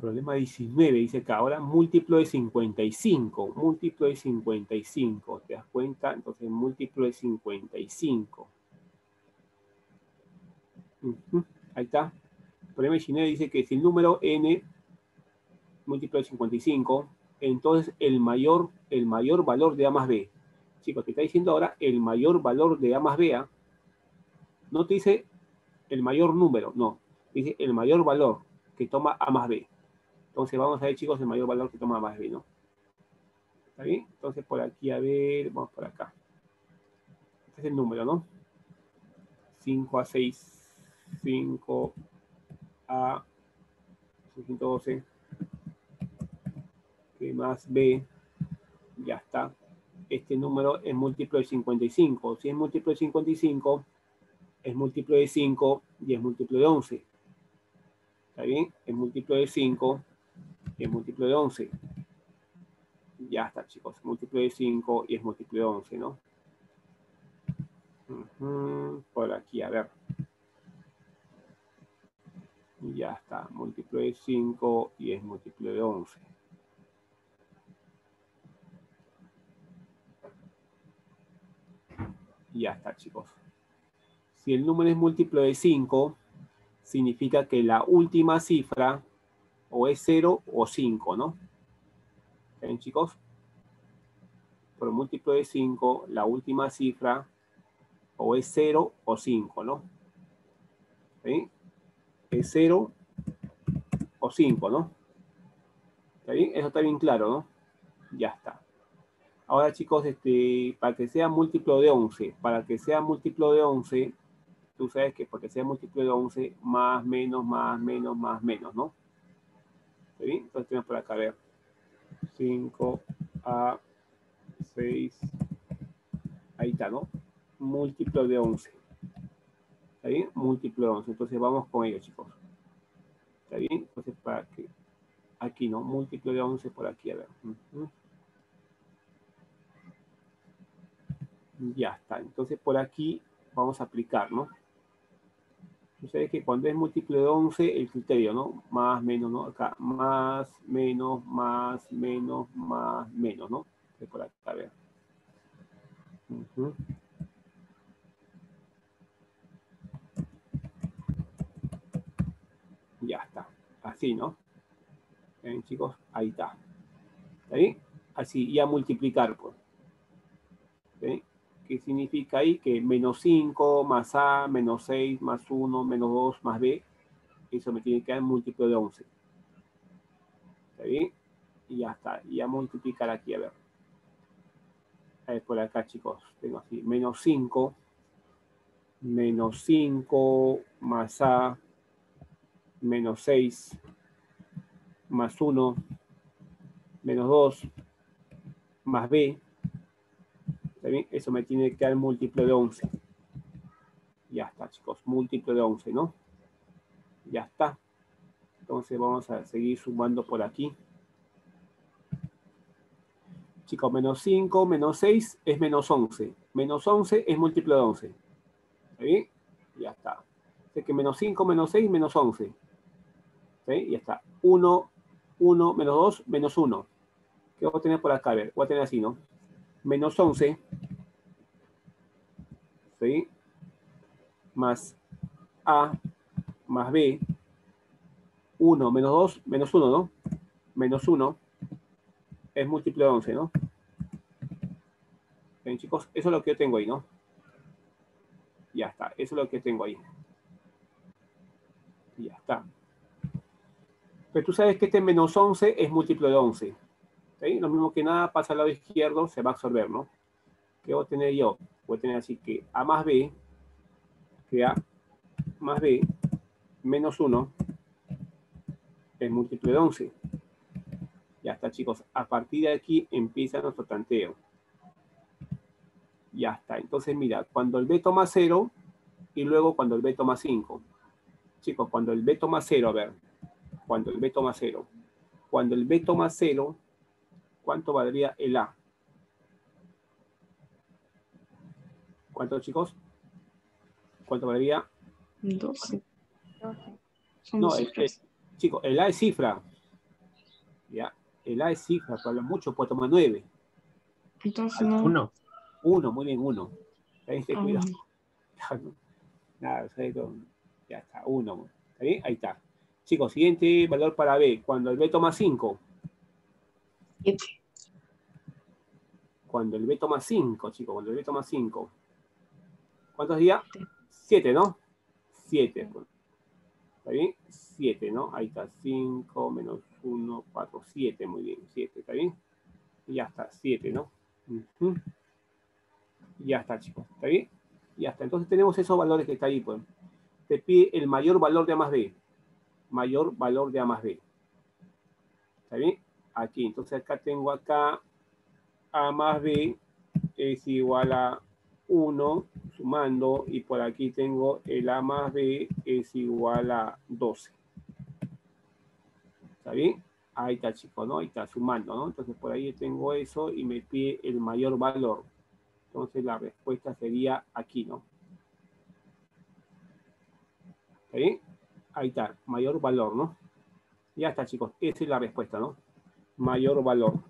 Problema 19, dice acá, ahora múltiplo de 55, múltiplo de 55, ¿te das cuenta? Entonces, múltiplo de 55. Uh -huh. Ahí está. Problema 19 dice que si el número n múltiplo de 55, entonces el mayor, el mayor valor de A más B. Chicos, te está diciendo ahora el mayor valor de A más B. ¿ah? No te dice el mayor número, no. Dice el mayor valor que toma A más B. Entonces vamos a ver, chicos, el mayor valor que toma más B, ¿no? ¿Está bien? Entonces por aquí, a ver, vamos por acá. Este es el número, ¿no? 5 a 6, 5 a 612, que más B, ya está. Este número es múltiplo de 55. Si es múltiplo de 55, es múltiplo de 5 y es múltiplo de 11. ¿Está bien? Es múltiplo de 5 y es múltiplo de 11. Ya está, chicos. Múltiplo de 5 y es múltiplo de 11, ¿no? Por aquí, a ver. Ya está. Múltiplo de 5 y es múltiplo de 11. Ya está, chicos. Si el número es múltiplo de 5, significa que la última cifra o es 0 o 5, ¿no? ¿Ven, chicos? Por múltiplo de 5, la última cifra o es 0 o 5, ¿no? ¿Sí? Es 0 o 5, ¿no? ¿Está bien? Eso está bien claro, ¿no? Ya está. Ahora, chicos, este, para que sea múltiplo de 11, para que sea múltiplo de 11, tú sabes que porque sea múltiplo de 11, más, menos, más, menos, más, menos, ¿no? ¿Está bien? Entonces tenemos por acá, a ver. 5 a 6. Ahí está, ¿no? Múltiplo de 11. ¿Está bien? Múltiplo de 11. Entonces vamos con ello, chicos. ¿Está bien? Entonces para que... Aquí, ¿no? Múltiplo de 11 por aquí, a ver. Uh -huh. Ya está. Entonces por aquí vamos a aplicar, ¿no? Ustedes que cuando es múltiplo de 11, el criterio, ¿no? Más, menos, ¿no? Acá, más, menos, más, menos, más, menos, ¿no? De por acá, a. Ya está. Así, ¿no? ¿Ven, chicos? Ahí está. ¿Está? Así, y a multiplicar, pues. ¿Qué significa ahí? Que menos 5 más A, menos 6 más 1, menos 2 más B. Eso me tiene que dar múltiplo de 11. ¿Está bien? Y ya está. Y a multiplicar aquí, a ver. A ver, por acá, chicos. Tengo así. Menos 5. Menos 5 más A. Menos 6. Más 1. Menos 2. Más B bien? Eso me tiene que dar múltiplo de 11. Ya está, chicos. Múltiplo de 11, ¿no? Ya está. Entonces vamos a seguir sumando por aquí. Chicos, menos 5, menos 6 es menos 11. Menos 11 es múltiplo de 11. ¿Está bien? Ya está. Así que menos 5, menos 6, menos 11. ¿Sí? Ya está. 1 1 menos 2 menos 1. ¿Qué voy a tener por acá? A ver, voy a tener así, ¿no? Menos 11. ¿Sí? Más A más B. 1 menos 2 menos 1, ¿no? Menos 1 es múltiplo de 11, ¿no? Bien, chicos, eso es lo que yo tengo ahí, ¿no? Ya está, eso es lo que tengo ahí. Ya está. Pero tú sabes que este menos 11 es múltiplo de 11. ¿Sí? Lo mismo que nada pasa al lado izquierdo, se va a absorber, ¿no? ¿Qué voy a tener yo? Voy a tener así que A más B, que A más B, menos 1, es múltiplo de 11. Ya está, chicos. A partir de aquí empieza nuestro tanteo. Ya está. Entonces, mira, cuando el B toma 0 y luego cuando el B toma 5. Chicos, cuando el B toma 0, a ver, cuando el B toma 0. Cuando el B toma 0, ¿cuánto valdría el A? ¿Cuánto, chicos? ¿Cuánto valdría? 12. 12. Son No, chicos, el A es cifra. Ya, el A es cifra, pero mucho puede tomar 9. Entonces no. Uno. 1, muy bien, 1. Ahí te Ah, cuidado. Nada, ya está, 1. ¿Está bien? Ahí está. Chicos, siguiente valor para B. Cuando el B toma 5. Siete. Cuando el B toma 5, chicos, cuando el B toma 5. ¿Cuántos días? Siete. 7, ¿no? 7. ¿Está bien? 7, ¿no? Ahí está. 5 menos 1, 4, 7. Muy bien, 7. ¿Está bien? Y ya está, 7, ¿no? Ujú. Ya está, chicos. ¿Está bien? Ya está. Entonces tenemos esos valores que está ahí, pues. Te pide el mayor valor de A más B. Mayor valor de A más B. ¿Está bien? Aquí. Entonces acá tengo acá A más B es igual a 1 sumando y por aquí tengo el A más B es igual a 12. ¿Está bien? Ahí está, chicos, ¿no? Ahí está sumando, ¿no? Entonces por ahí tengo eso y me pide el mayor valor. Entonces la respuesta sería aquí, ¿no? ¿Está bien? Ahí está, mayor valor, ¿no? Ya está, chicos. Esa es la respuesta, ¿no? Mayor valor.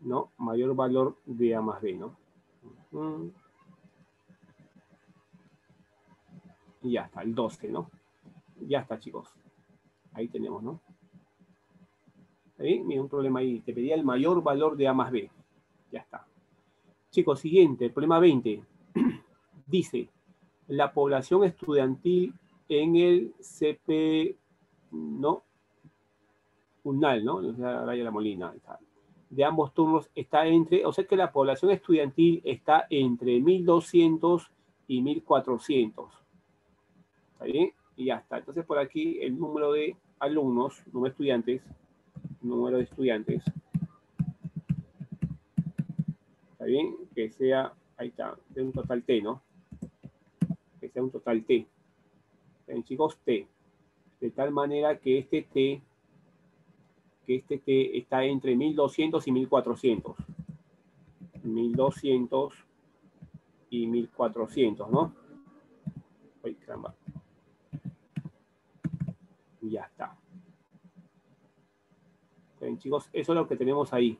¿No? Mayor valor de A más B, ¿no? Y ya está, el 12, ¿no? Ya está, chicos. Ahí tenemos, ¿no? ¿Ahí? Mira, un problema ahí. Te pedía el mayor valor de A más B. Ya está. Chicos, siguiente, problema 20. Dice, la población estudiantil en el CP, ¿no? UNAL, ¿no? Sea, Raya La Molina, de ambos turnos está entre, o sea que la población estudiantil está entre 1200 y 1400. ¿Está bien? Y ya está. Entonces por aquí el número de alumnos, número de estudiantes, número de estudiantes. ¿Está bien? Que sea, ahí está, de un total T, ¿no? Que sea un total T. ¿Está bien, chicos? T. De tal manera que este T, que este T está entre 1200 y 1400. 1200 y 1400, ¿no? Ay, caramba. Ya está. Bien, chicos, eso es lo que tenemos ahí.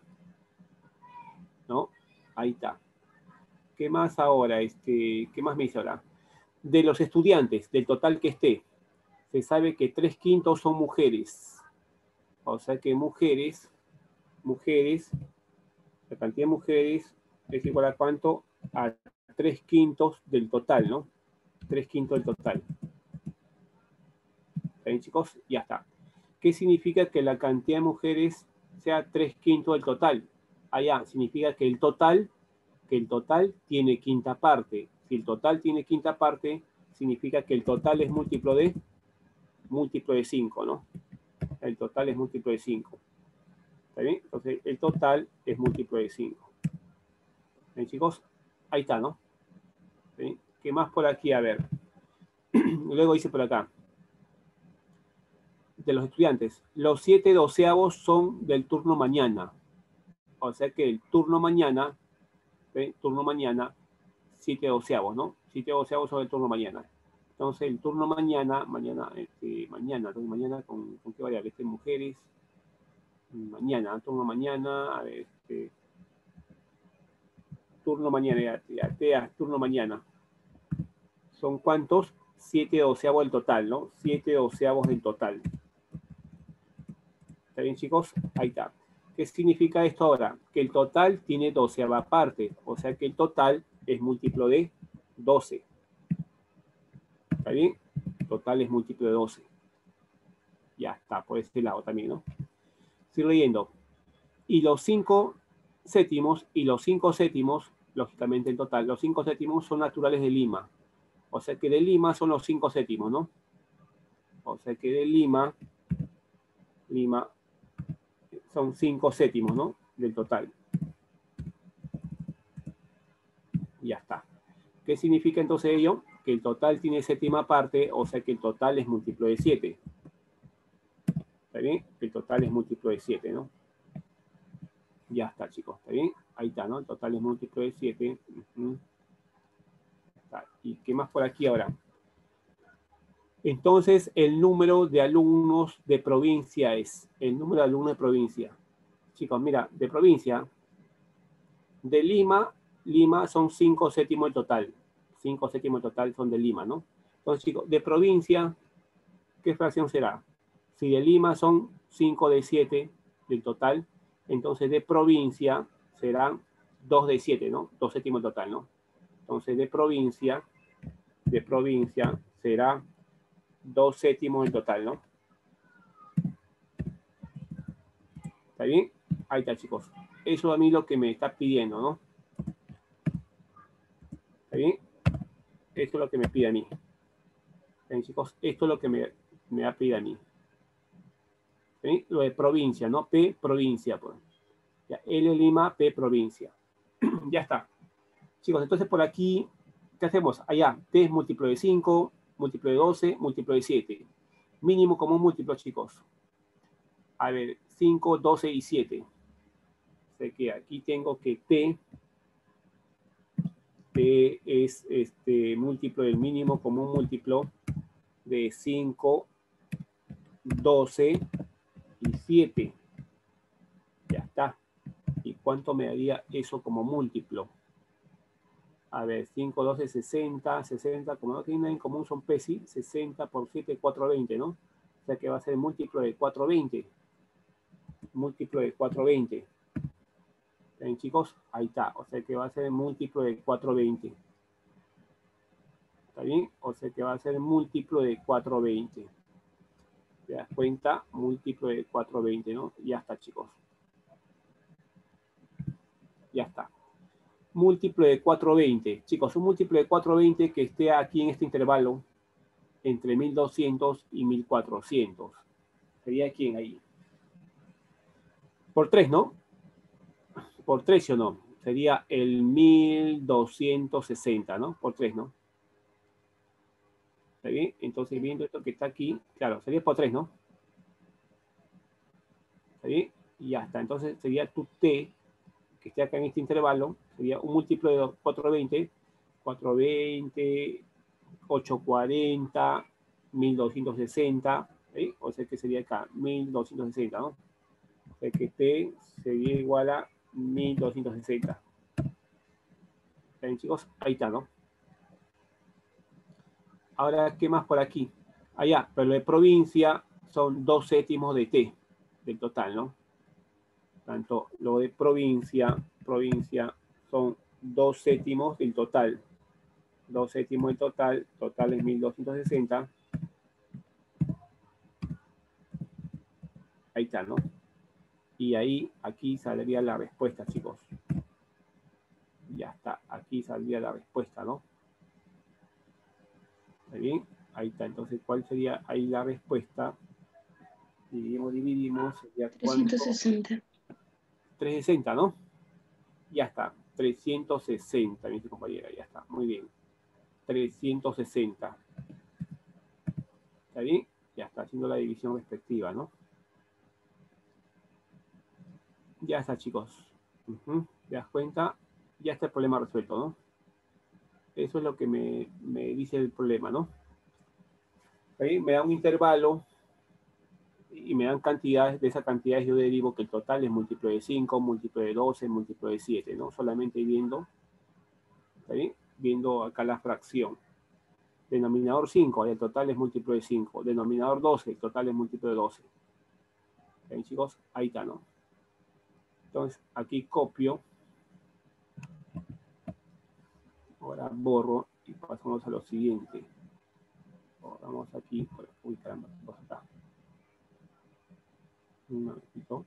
¿No? Ahí está. ¿Qué más ahora? Este, ¿Qué más me dice ahora? De los estudiantes, del total que esté, se sabe que tres quintos son mujeres. O sea que mujeres, mujeres, la cantidad de mujeres es igual a cuánto? A tres quintos del total, ¿no? Tres quintos del total. ¿Está bien, chicos? Ya está. ¿Qué significa que la cantidad de mujeres sea tres quintos del total? Allá, significa que el total, que el total tiene quinta parte. Si el total tiene quinta parte, significa que el total es múltiplo de múltiplo de 5, ¿no? El total es múltiplo de 5. ¿Está bien? Entonces, el total es múltiplo de 5. ¿Bien, chicos? Ahí está, ¿no? ¿Qué más por aquí? A ver. Luego dice por acá. De los estudiantes. Los siete doceavos son del turno mañana. O sea que el turno mañana, turno mañana, siete doceavos, ¿no? Siete doceavos son del turno mañana. Entonces, el turno mañana, mañana, este, mañana, entonces mañana, ¿con, con qué variable? Este, mujeres, mañana, turno mañana, a ver, este, turno mañana, ya, ya, ya, turno mañana. ¿Son cuántos? Siete doceavos del total, ¿no? Siete doceavos del total. ¿Está bien, chicos? Ahí está. ¿Qué significa esto ahora? Que el total tiene doceava parte, o sea que el total es múltiplo de 12. ¿Está bien? Total es múltiplo de 12. Ya está, por este lado también, ¿no? Sigo leyendo. Y los 5 séptimos, y los 5 séptimos, lógicamente en total, los 5 séptimos son naturales de Lima. O sea que de Lima son los 5 séptimos, ¿no? O sea que de Lima, Lima son 5 séptimos, ¿no? Del total. Ya está. ¿Qué significa entonces ello? Que el total tiene séptima parte, o sea que el total es múltiplo de 7. ¿Está bien? El total es múltiplo de 7, ¿no? Ya está, chicos. ¿Está bien? Ahí está, ¿no? El total es múltiplo de 7. ¿Y qué más por aquí ahora? Entonces, el número de alumnos de provincia es, el número de alumnos de provincia. Chicos, mira, de provincia, de Lima, Lima son 5 séptimos el total. 5 séptimos el total son de Lima, ¿no? Entonces, chicos, de provincia, ¿qué fracción será? Si de Lima son 5 de 7 del total, entonces de provincia serán 2 de 7, ¿no? 2 séptimos el total, ¿no? Entonces de provincia, de provincia será 2 séptimos en total, ¿no? ¿Está bien? Ahí está, chicos. Eso a mí lo que me está pidiendo, ¿no? ¿Está bien? Esto es lo que me pide a mí. ¿Está bien, chicos? Esto es lo que me, me pedido a mí. ¿Está bien? Lo de provincia, ¿no? P, provincia, pues. Ya, L, Lima, P, provincia. ya está. Chicos, entonces por aquí, ¿qué hacemos? Allá, T es múltiplo de 5, múltiplo de 12, múltiplo de 7. Mínimo común múltiplo, chicos. A ver, 5, 12 y 7. Sé que aquí tengo que T, Es este múltiplo del mínimo común múltiplo de 5, 12 y 7. Ya está. ¿Y cuánto me daría eso como múltiplo? A ver, 5, 12, 60, 60, como no tiene nada en común, son PESI, 60 por 7, 420, ¿no? O sea que va a ser múltiplo de 420. Múltiplo de 420. ¿Ven, chicos? Ahí está. O sea que va a ser múltiplo de 420. ¿Está bien? O sea que va a ser múltiplo de 420. ¿Te das cuenta? Múltiplo de 420, ¿no? Ya está, chicos. Ya está múltiplo de 420. Chicos, un múltiplo de 420 que esté aquí en este intervalo entre 1200 y 1400. ¿Sería quién ahí? Por 3, ¿no? Por 3 o no. Sería el 1260, ¿no? Por 3, ¿no? ¿Está bien? Entonces, viendo esto que está aquí, claro, sería por 3, ¿no? ¿Está bien? Y ya está. Entonces, sería tu T, que esté acá en este intervalo, sería un múltiplo de 420, 420, 840, 1260, ¿sí? o sea que sería acá 1260, ¿no? O sea que T sería igual a 1260. ¿Ven, chicos? Ahí está, ¿no? Ahora, ¿qué más por aquí? Allá, pero de provincia son dos séptimos de T del total, ¿no? Tanto lo de provincia, provincia son dos séptimos del total. Dos séptimos del total, total es 1260. Ahí está, ¿no? Y ahí, aquí saldría la respuesta, chicos. Ya está, aquí saldría la respuesta, ¿no? ¿Está bien? Ahí está, entonces, ¿cuál sería ahí la respuesta? Dividimos, dividimos, sería 360. 360, ¿no? Ya está. 360, mi compañera, ya está, muy bien. 360. ¿Está bien? Ya está haciendo la división respectiva, ¿no? Ya está, chicos. ¿Te das cuenta? Ya está el problema resuelto, ¿no? Eso es lo que me, me dice el problema, ¿no? Me da un intervalo y me dan cantidades, de esas cantidades yo derivo que el total es múltiplo de 5, múltiplo de 12, múltiplo de 7, ¿no? Solamente viendo, ¿sí? viendo acá la fracción. Denominador 5, el total es múltiplo de 5. Denominador 12, el total es múltiplo de 12. ¿Ven, chicos? Ahí está, ¿no? Entonces, aquí copio. Ahora borro y pasamos a lo siguiente. Vamos aquí. Uy, caramba, vamos acá. Un momentito.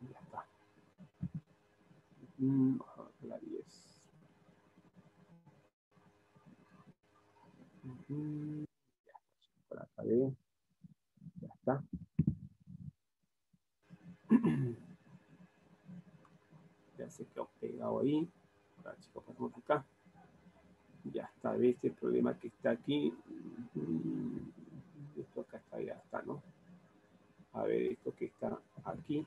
Ya está. Mm, La 10. Mm, Ya está. Ya está. Ya se quedó pegado ahí. Ahora, chicos, pasamos acá. Ya está, ¿ves? El problema que está aquí. Mm, Esto acá está, ya está, ¿no? A ver, esto que está aquí.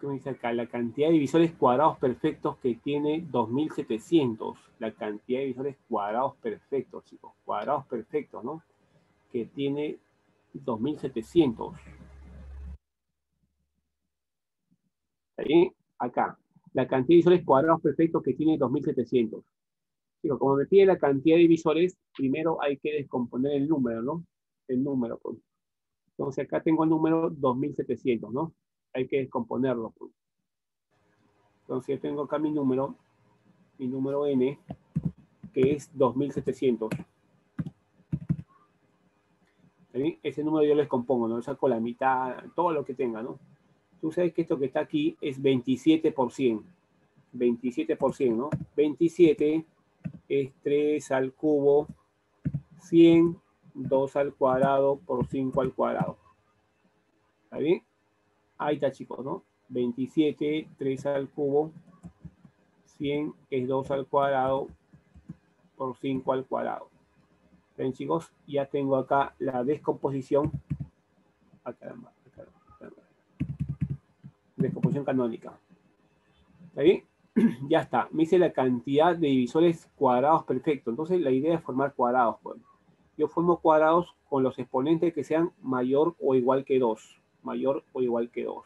¿Qué me dice acá? La cantidad de divisores cuadrados perfectos que tiene 2700. La cantidad de divisores cuadrados perfectos, chicos. Cuadrados perfectos, ¿no? Que tiene 2700. Ahí, acá. La cantidad de divisores cuadrados perfectos que tiene 2700. Chicos, como me pide la cantidad de divisores, primero hay que descomponer el número, ¿no? El número, pues. Entonces acá tengo el número 2700, ¿no? Hay que descomponerlo. pues. Entonces tengo acá mi número, mi número n, que es 2700. Ese número yo les compongo, ¿no? Saco la mitad, todo lo que tenga, ¿no? Tú sabes que esto que está aquí es 27%. 27%, ¿no? 27 es 3 al cubo, 100, 2 al cuadrado por 5 al cuadrado. ¿Está bien? Ahí está, chicos, ¿no? 27, 3 al cubo, 100 es 2 al cuadrado por 5 al cuadrado. ¿Ven, chicos? Ya tengo acá la descomposición. Ah, caramba, caramba, caramba. Descomposición canónica. ¿Está bien? ya está. Me hice la cantidad de divisores cuadrados perfectos. Entonces la idea es formar cuadrados. Pues. Yo formo cuadrados con los exponentes que sean mayor o igual que 2. Mayor o igual que 2.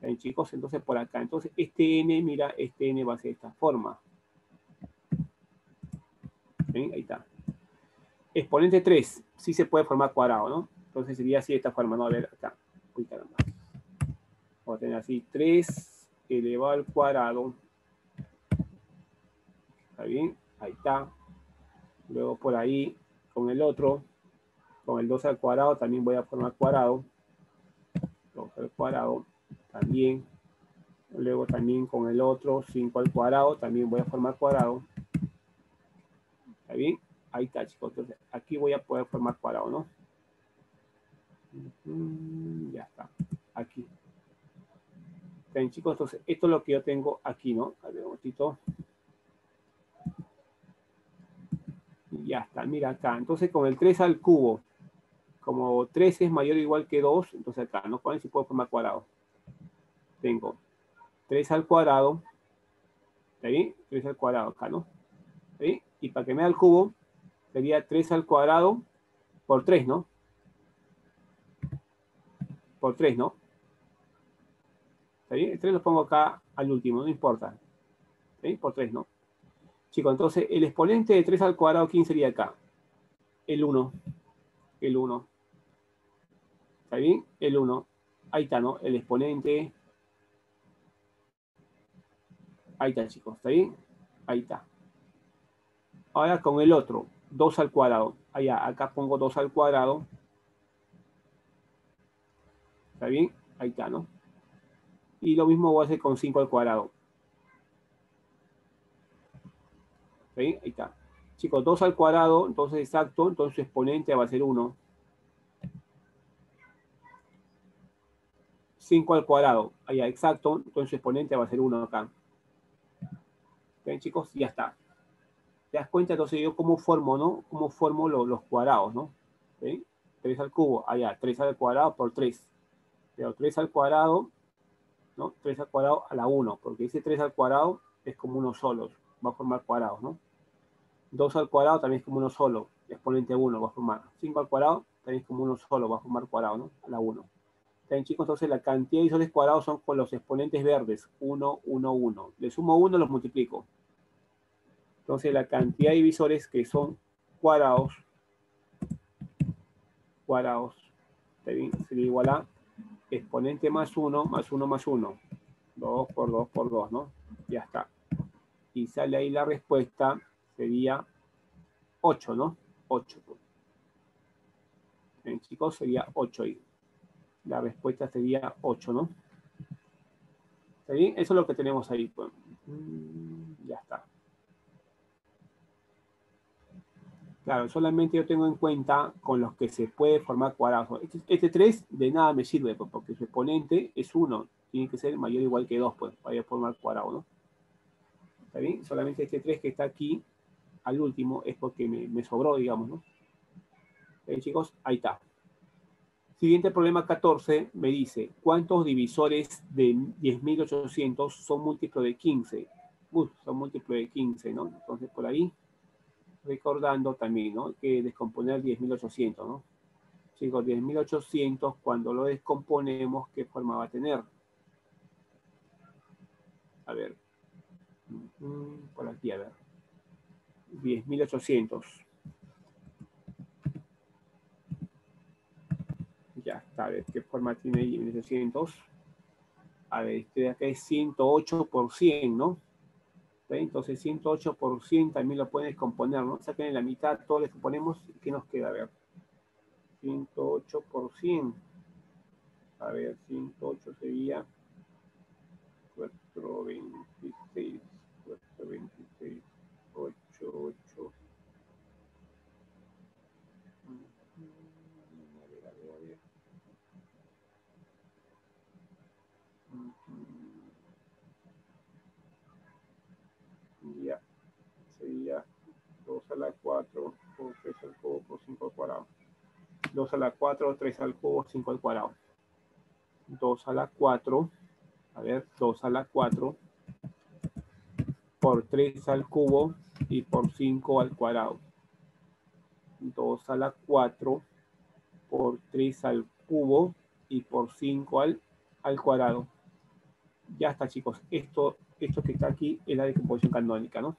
¿Ven, chicos? Entonces por acá. Entonces este n, mira, este n va a ser de esta forma. ¿Ven? Ahí está. Exponente 3. Sí se puede formar cuadrado, ¿no? Entonces sería así de esta forma. No, a ver, acá. Uy, caramba. Vamos a tener así 3 elevado al cuadrado. ¿Está bien? Ahí está. Luego por ahí, con el otro, con el 2 al cuadrado, también voy a formar cuadrado. 2 al cuadrado, también. Luego también con el otro, 5 al cuadrado, también voy a formar cuadrado. ¿Está bien? Ahí está, chicos. Entonces, aquí voy a poder formar cuadrado, ¿no? Ya está. Aquí. Bien, chicos, entonces, esto es lo que yo tengo aquí, ¿no? A ver, un momentito. Ya está, mira acá. Entonces, con el 3 al cubo, como 3 es mayor o igual que 2, entonces acá, ¿no? ¿Cuál si puedo formar cuadrado? Tengo 3 al cuadrado, ¿está bien? 3 al cuadrado acá, ¿no? ¿Está bien? Y para que me da el cubo, sería 3 al cuadrado por 3, ¿no? Por 3, ¿no? ¿Está bien? El 3 lo pongo acá al último, no importa. ¿Está bien? Por 3, ¿no? Chicos, entonces el exponente de 3 al cuadrado, ¿quién sería acá? El 1. El 1. ¿Está bien? El 1. Ahí está, ¿no? El exponente. Ahí está, chicos. ¿Está bien? Ahí está. Ahora con el otro, 2 al cuadrado. Allá, acá pongo 2 al cuadrado. ¿Está bien? Ahí está, ¿no? Y lo mismo voy a hacer con 5 al cuadrado. ¿Está bien? Ahí está. Chicos, 2 al cuadrado, entonces exacto, entonces su exponente va a ser 1. 5 al cuadrado, allá, exacto, entonces su exponente va a ser 1 acá. ¿Ven, chicos? Ya está. ¿Te das cuenta? Entonces yo cómo formo, ¿no? Cómo formo lo- los cuadrados, ¿no? ¿Ven? 3 al cubo, allá, 3 al cuadrado por 3. Pero 3 al cuadrado, ¿no? 3 al cuadrado a la 1, porque ese 3 al cuadrado es como uno solo, va a formar cuadrados, ¿no? 2 al cuadrado también es como uno solo, exponente 1 va a formar. 5 al cuadrado también es como uno solo, va a formar cuadrado, ¿no? A la 1. Bien, chicos, entonces la cantidad de divisores cuadrados son con los exponentes verdes, 1, 1, 1. Le sumo 1, los multiplico. Entonces la cantidad de divisores que son cuadrados, cuadrados, sería igual a exponente más 1 más 1 más 1. 2 por 2 por 2, ¿no? Ya está. Y sale ahí la respuesta, sería 8, ¿no? 8. Bien, chicos, sería 8 ahí. La respuesta sería 8, ¿no? ¿Está bien? Eso es lo que tenemos ahí. Pues. Mm, ya está. Claro, solamente yo tengo en cuenta con los que se puede formar cuadrados. Este, 3 este de nada me sirve, pues, porque su exponente es 1. Tiene que ser mayor o igual que 2, pues, para formar cuadrado, ¿no? ¿Está bien? Solamente este 3 que está aquí, al último, es porque me, me sobró, digamos, ¿no? ¿Bien, chicos? Ahí está. Siguiente problema 14 me dice, ¿cuántos divisores de 10.800 son múltiplos de 15? son múltiplos de 15, ¿no? Entonces, por ahí recordando también, ¿no? Que descomponer 10.800, ¿no? Chicos, 10.800, cuando lo descomponemos, ¿qué forma va a tener? A ver. Mm, por aquí, a ver. 10.800. Ya está, ver, ¿qué forma tiene 10.800? A ver, este de acá es 108 por 100, ¿no? Entonces 108 por 100 también lo puedes componer, ¿no? Saquen la mitad, todo lo que ¿qué nos queda? A ver, 108 por 100. A ver, 108 sería 426, 426, 8, 8, a la 4 por 3 al cubo por 5 al cuadrado. 2 a la 4, 3 al cubo, 5 al cuadrado. 2 a la 4, a ver, 2 a la 4 por 3 al cubo y por 5 al cuadrado. 2 a la 4 por 3 al cubo y por 5 al, al cuadrado. Ya está, chicos. Esto, esto que está aquí es la decomposición canónica, ¿no?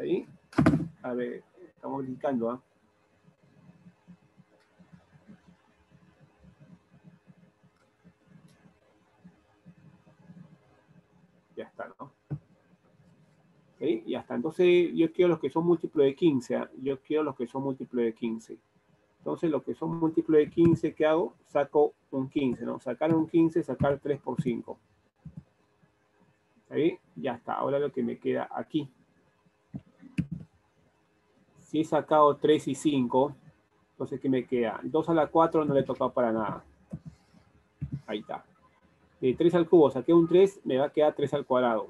ahí? A ver, estamos brincando, ¿ah? Ya está, ¿no? ¿Sí? Ya está. Entonces, yo quiero los que son múltiplos de 15. ¿ah? Yo quiero los que son múltiplos de 15. Entonces, los que son múltiplos de 15, ¿qué hago? Saco un 15, ¿no? Sacar un 15, sacar 3 por 5. ¿Ahí? Ya está. Ahora lo que me queda aquí si he sacado 3 y 5, entonces ¿qué me queda? 2 a la 4 no le he tocado para nada. Ahí está. De 3 al cubo saqué un 3, me va a quedar 3 al cuadrado.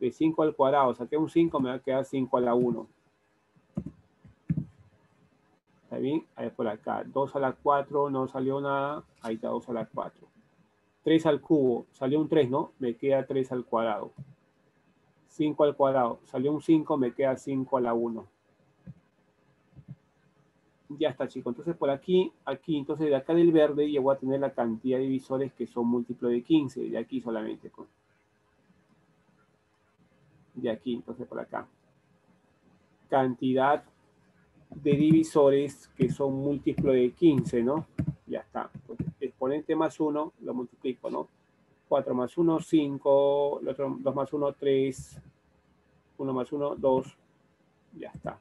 De 5 al cuadrado saqué un 5, me va a quedar 5 a la 1. ¿Está bien? Ahí por acá. 2 a la 4 no salió nada. Ahí está 2 a la 4. 3 al cubo. Salió un 3, ¿no? Me queda 3 al cuadrado. 5 al cuadrado. Salió un 5, me queda 5 a la 1. Ya está, chicos. Entonces, por aquí, aquí, entonces de acá del verde, ya voy a tener la cantidad de divisores que son múltiplos de 15. De aquí solamente. Pues. De aquí, entonces por acá. Cantidad de divisores que son múltiplos de 15, ¿no? Ya está. exponente más 1 lo multiplico, ¿no? 4 más 1, 5, el otro 2 más 1, 3, 1 más 1, 2, ya está.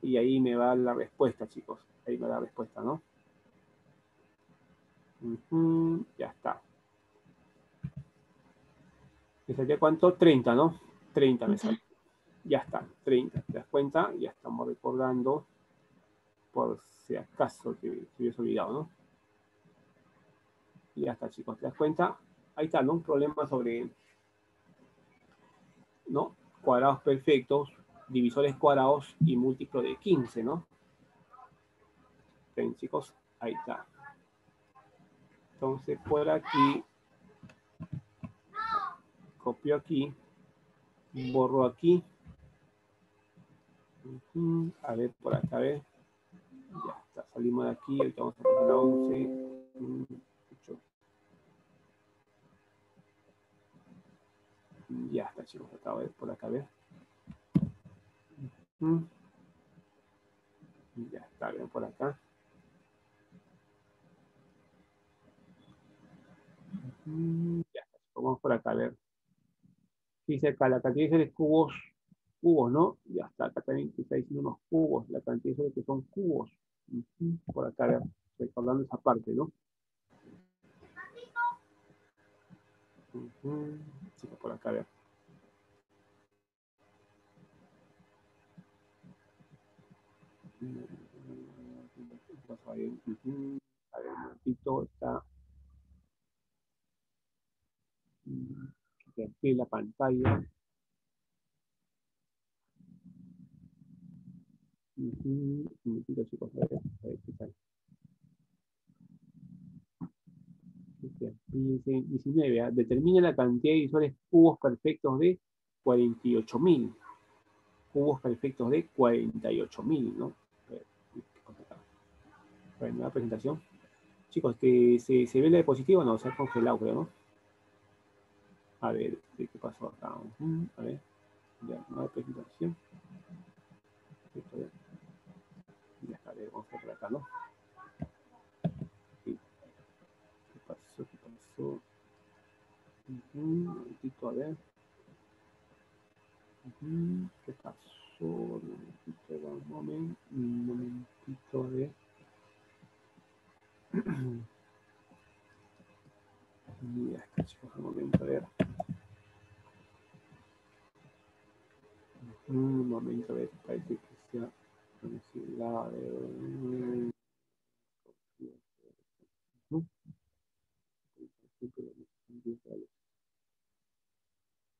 Y ahí me va la respuesta, chicos. Ahí me da la respuesta, ¿no? ya está. ¿Me salió cuánto? 30, ¿no? 30 me salió. Ya está, 30. ¿Te das cuenta? Ya estamos recordando por si acaso que te hubiese olvidado, ¿no? Y ya está, chicos. ¿Te das cuenta? Ahí está, ¿no? Un problema sobre, ¿no? Cuadrados perfectos, divisores cuadrados y múltiplo de 15, ¿no? Ven, chicos, ahí está. Entonces, por aquí copio aquí, borro aquí. A ver, por acá, a ver. Ya está, salimos de aquí, ahorita vamos a pasar a 11. mm, ocho. Chicos, acá, ver, por acá, ver. Ya está, bien, por acá. Ya vamos por acá, a ver. Dice acá, la cantidad de cubos, cubos, ¿no? Ya está, acá también está diciendo unos cubos, la cantidad de que son cubos. Por acá, a ver, recordando esa parte, ¿no? Sí, por acá, a ver. A ver, un momentito, está. que la pantalla. Un momentito, chicos, a ver, a ver qué tal. Dice, dice 19, ¿ah? determina la cantidad de visuales cubos perfectos de 48.000. Cubos perfectos de 48.000, ¿no? A ver, ¿qué pasa acá? A ver, nueva presentación. Chicos, que se, se ve la diapositiva, no, se ha congelado, creo, ¿no? A ver, ¿qué pasó acá? Ujú, A ver, ya, nueva presentación. Ya. Está, a ver, vamos a por acá, ¿no? ¿Qué pasó? ¿Qué pasó? Ujú, Un momentito, a ver. Ujú, ¿Qué pasó? Un momentito, un momentito, a ver. Ya está, chicos, un momento, a ver. Un momento, a ver, parece que sea. Ujú.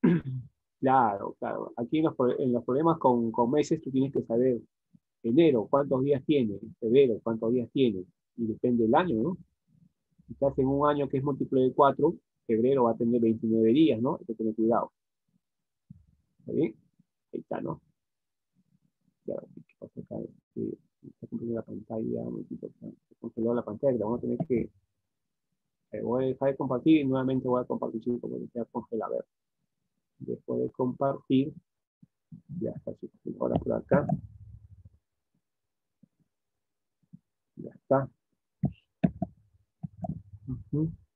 Claro, claro. Aquí en los, en los problemas con, con meses tú tienes que saber enero, cuántos días tiene, febrero, cuántos días tiene, y depende del año, ¿no? Estás en un año que es múltiplo de 4, febrero va a tener 29 días, ¿no? Hay que tener cuidado. ¿Está bien? Ahí está, ¿no? Claro, ¿qué pasa acá? Este, está la pantalla, un momentito, se congeló la pantalla, vamos a tener que... eh, voy a dejar de compartir y nuevamente voy a compartir, porque ha congelado. A ver. Después de compartir, ya está. Ahora por acá. Ya está. Hmm?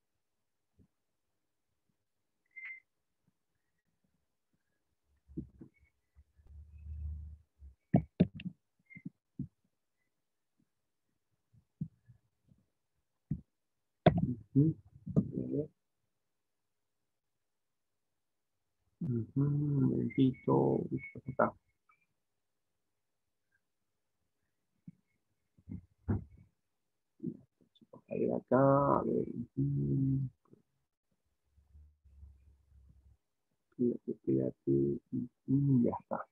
Fíjate. ujú, Ya está.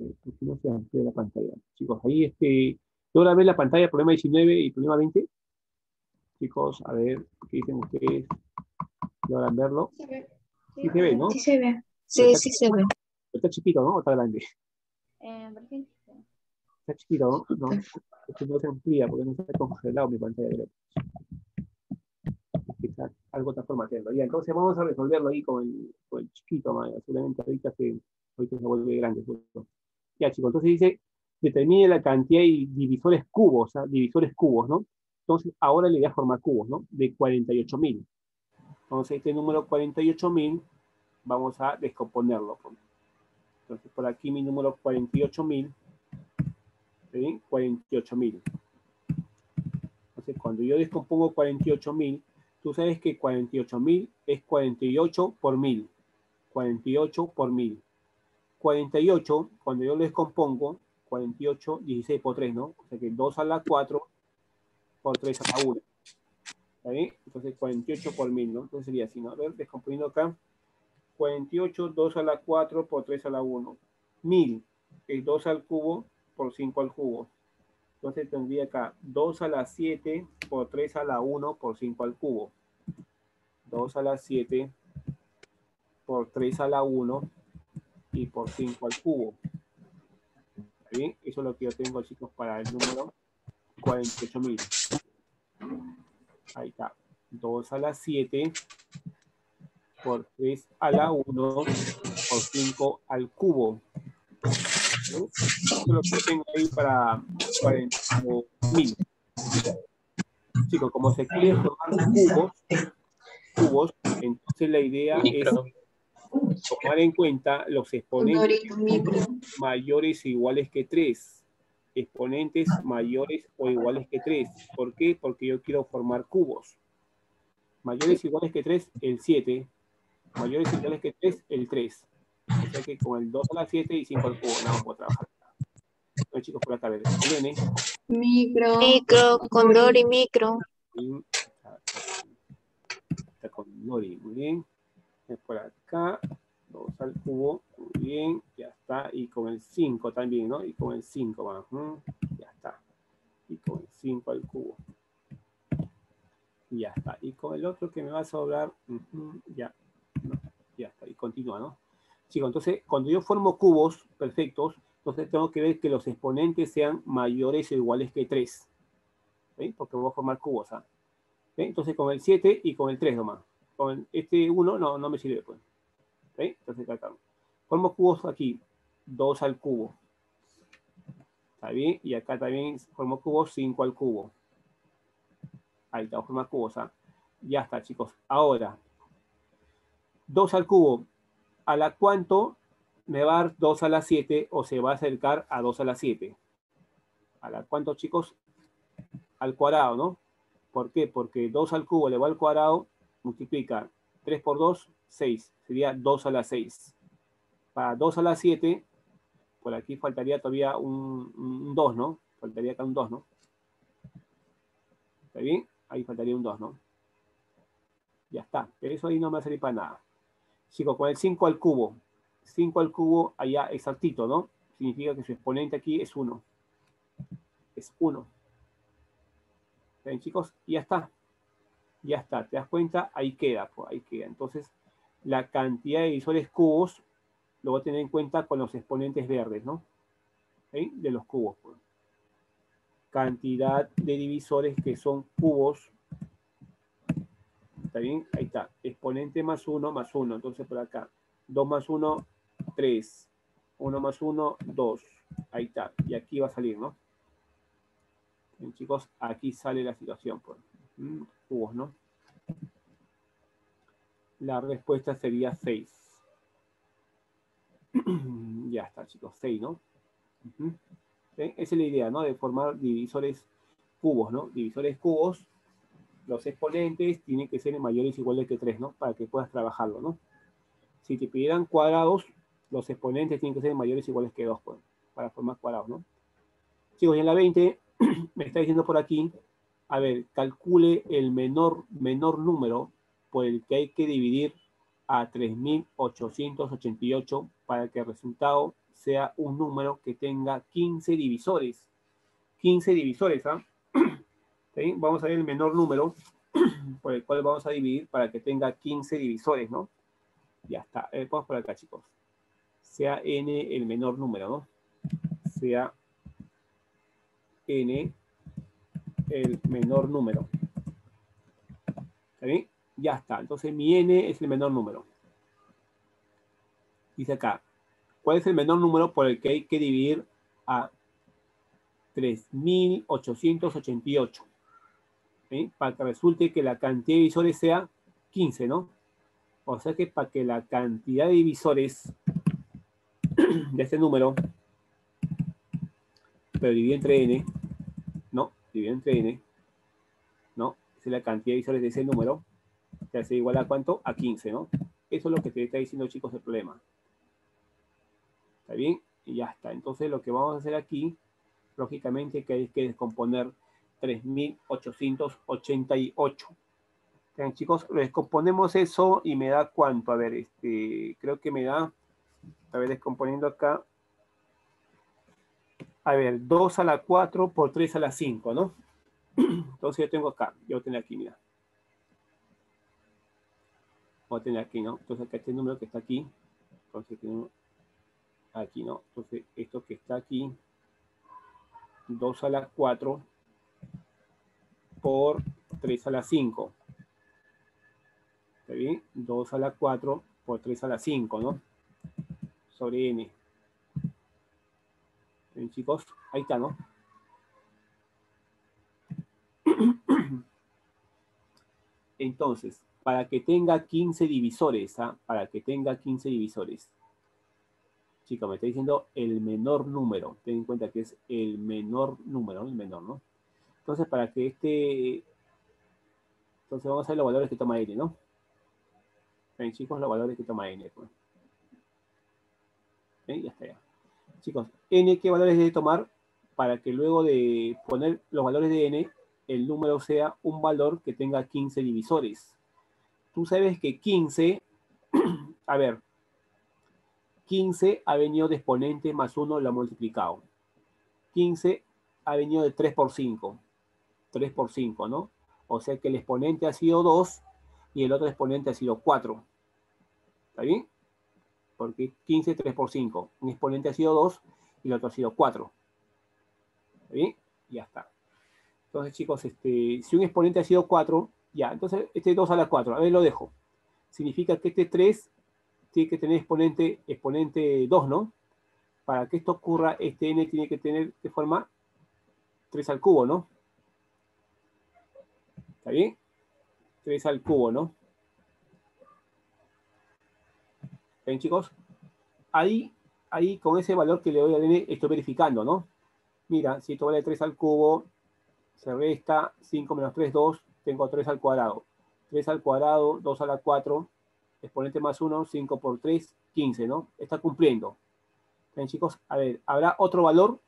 Eh, ¿por qué no se amplía la pantalla? Chicos, ahí este. ¿Logra ver la pantalla problema 19 y problema 20? Chicos, a ver, ¿qué dicen ustedes? ¿Logran verlo? Se ve. Sí se ve, ¿no? Sí se ve. Sí, está sí se ve. Está chiquito, ¿no? ¿O está grande? Eh. Está chiquito, ¿no? No, es que no se amplía porque no está congelado mi pantalla. creo. Es que está algo formateando. Ya, entonces vamos a resolverlo ahí con el, con el chiquito, Maya. Seguramente ahorita se, ahorita se vuelve grande. justo. Ya, chicos, entonces dice, determine la cantidad de divisores cubos, ¿ah? divisores cubos, ¿no? Entonces, ahora le voy a formar cubos, ¿no? De 48.000. Entonces, este número 48.000, vamos a descomponerlo. pues. Entonces, por aquí mi número 48.000, ¿sí? 48.000. Entonces, cuando yo descompongo 48.000, tú sabes que 48.000 es 48 por 1000. 48 por 1000. 48, cuando yo lo descompongo, 48, 16 por 3, ¿no? O sea que 2 a la 4 por 3 a la 1. ¿Está bien? Entonces 48 por 1000, ¿no? Entonces sería así, ¿no? A ver, descomponiendo acá. 48, 2 a la 4 por 3 a la 1. 1000 es 2 al cubo por 5 al cubo. Entonces tendría acá 2 a la 7 por 3 a la 1 por 5 al cubo. 2 a la 7 por 3 a la 1 y por 5 al cubo. ¿Está bien? Eso es lo que yo tengo, chicos, para el número 48.000. Ahí está. 2 a la 7 por 3 a la 1 por 5 al cubo. ¿Sí? Eso es lo que tengo ahí para 40.000. Chicos, como se quiere formar cubos, cubos, entonces la idea es tomar en cuenta los exponentes mayores o iguales que 3. Exponentes mayores o iguales que 3. ¿Por qué? Porque yo quiero formar cubos. Mayores o iguales que 3, el 7. Mayores o iguales que 3, el 3. O sea que con el 2 a la 7 y 5 al cubo, no vamos a trabajar. Bueno, chicos, por acá, a ver. Viene. Micro. Micro, condor y micro. Está con Nori, muy bien. Es por acá, 2 al cubo, muy bien, ya está. Y con el 5 también, ¿no? Y con el 5 va, ujú, ya está. Y con el 5 al cubo. Ya está. Y con el otro que me va a sobrar, ya, no, ya está. Y continúa, ¿no? Chicos, entonces, cuando yo formo cubos perfectos, entonces tengo que ver que los exponentes sean mayores o iguales que 3. ¿sí? Porque voy a formar cubos, ¿ah? ¿Sí? Entonces con el 7 y con el 3 nomás. Con este 1 no, no me sirve, pues. ¿Sí? Entonces acá. Formo cubos aquí. 2 al cubo. ¿Está bien? Y acá también formo cubos 5 al cubo. Ahí está, forma cubos, ¿ah? Ya está, chicos. Ahora, 2 al cubo. ¿A la cuánto me va a dar 2 a la 7 o se va a acercar a 2 a la 7? ¿A la cuánto, chicos? Al cuadrado, ¿no? ¿Por qué? Porque 2 al cubo elevado al cuadrado multiplica 3 por 2, 6. Sería 2 a la 6. Para 2 a la 7, por aquí faltaría todavía un, un 2, ¿no? Faltaría acá un 2, ¿no? ¿Está bien? Ahí faltaría un 2, ¿no? Ya está. Pero eso ahí no me va a servir para nada. Chicos, con el 5 al cubo. 5 al cubo allá exactito, ¿no? Significa que su exponente aquí es 1. Es 1. ¿Ven, chicos? Ya está. Ya está. ¿Te das cuenta? Ahí queda, pues, ahí queda. Entonces, la cantidad de divisores cubos lo voy a tener en cuenta con los exponentes verdes, ¿no? ¿Sí? De los cubos. pues. Cantidad de divisores que son cubos. ¿Está bien? Ahí está. Exponente más 1 más 1. Entonces, por acá. 2 más 1, 3. 1 más 1, 2. Ahí está. Y aquí va a salir, ¿no? Bien, chicos, aquí sale la situación. Pues. Mm, Cubos, ¿no? La respuesta sería 6. ya está, chicos. 6, ¿no? Ujú. ¿Ven? Esa es la idea, ¿no? De formar divisores cubos, ¿no? Divisores cubos. Los exponentes tienen que ser mayores o iguales que 3, ¿no? Para que puedas trabajarlo, ¿no? Si te pidieran cuadrados, los exponentes tienen que ser mayores o iguales que 2, pues, para formar cuadrados, ¿no? Chicos, y en la 20 me está diciendo por aquí, a ver, calcule el menor, menor número por el que hay que dividir a 3.888 para que el resultado sea un número que tenga 15 divisores. 15 divisores, ¿ah? Vamos a ver el menor número por el cual vamos a dividir para que tenga 15 divisores, ¿no? Ya está. Vamos por acá, chicos. Sea n el menor número, ¿no? Sea n el menor número. ¿Está bien? Ya está. Entonces mi n es el menor número. Dice acá, ¿cuál es el menor número por el que hay que dividir a 3.888? ¿Sí? Para que resulte que la cantidad de divisores sea 15, ¿no? O sea que para que la cantidad de divisores de este número, pero dividido entre n, ¿no? Dividido entre n, ¿no? Es la cantidad de divisores de ese número, que hace igual a cuánto? A 15, ¿no? Eso es lo que te está diciendo, chicos, el problema. ¿Está bien? Y ya está. Entonces, lo que vamos a hacer aquí, lógicamente, que hay que descomponer 3.888. Bien, chicos, descomponemos eso y me da cuánto. A ver, este, creo que me da, a ver, descomponiendo acá. A ver, 2 a la 4 por 3 a la 5, ¿no? Entonces yo tengo acá, yo tengo aquí, mira. voy a tener aquí, ¿no? Entonces acá este número que está aquí, entonces tenemos aquí, ¿no? Entonces esto que está aquí, 2 a la 4 por 3 a la 5. ¿Está bien? 2 a la 4 por 3 a la 5, ¿no? Sobre n. ¿Bien, chicos? Ahí está, ¿no? Entonces, para que tenga 15 divisores, ¿ah? Para que tenga 15 divisores. Chicos, me está diciendo el menor número. Ten en cuenta que es el menor número, el menor, ¿no? Entonces, para que este... Entonces vamos a ver los valores que toma n, ¿no? Ven, chicos, los valores que toma n. Pues. ¿Ven? Ya está ya. Chicos, n, ¿qué valores debe tomar? Para que luego de poner los valores de n, el número sea un valor que tenga 15 divisores. Tú sabes que 15, a ver, 15 ha venido de exponente más 1 lo ha multiplicado. 15 ha venido de 3 por 5. 3 por 5, ¿no? O sea que el exponente ha sido 2 y el otro exponente ha sido 4. ¿Está bien? Porque 15, 3 por 5. Un exponente ha sido 2 y el otro ha sido 4. ¿Está bien? Ya está. Entonces, chicos, este, si un exponente ha sido 4, ya, entonces este 2 a la 4, a ver, lo dejo. Significa que este 3 tiene que tener exponente, exponente 2, ¿no? Para que esto ocurra, este n tiene que tener de forma 3 al cubo, ¿no? ¿Está bien? 3 al cubo, ¿no? ¿Ven, chicos? Ahí, ahí, con ese valor que le doy al n, estoy verificando, ¿no? Mira, si esto vale 3 al cubo, se resta 5 menos 3, 2, tengo 3 al cuadrado. 3 al cuadrado, 2 a la 4, exponente más 1, 5 por 3, 15, ¿no? Está cumpliendo. Bien, chicos, a ver, ¿habrá otro valor?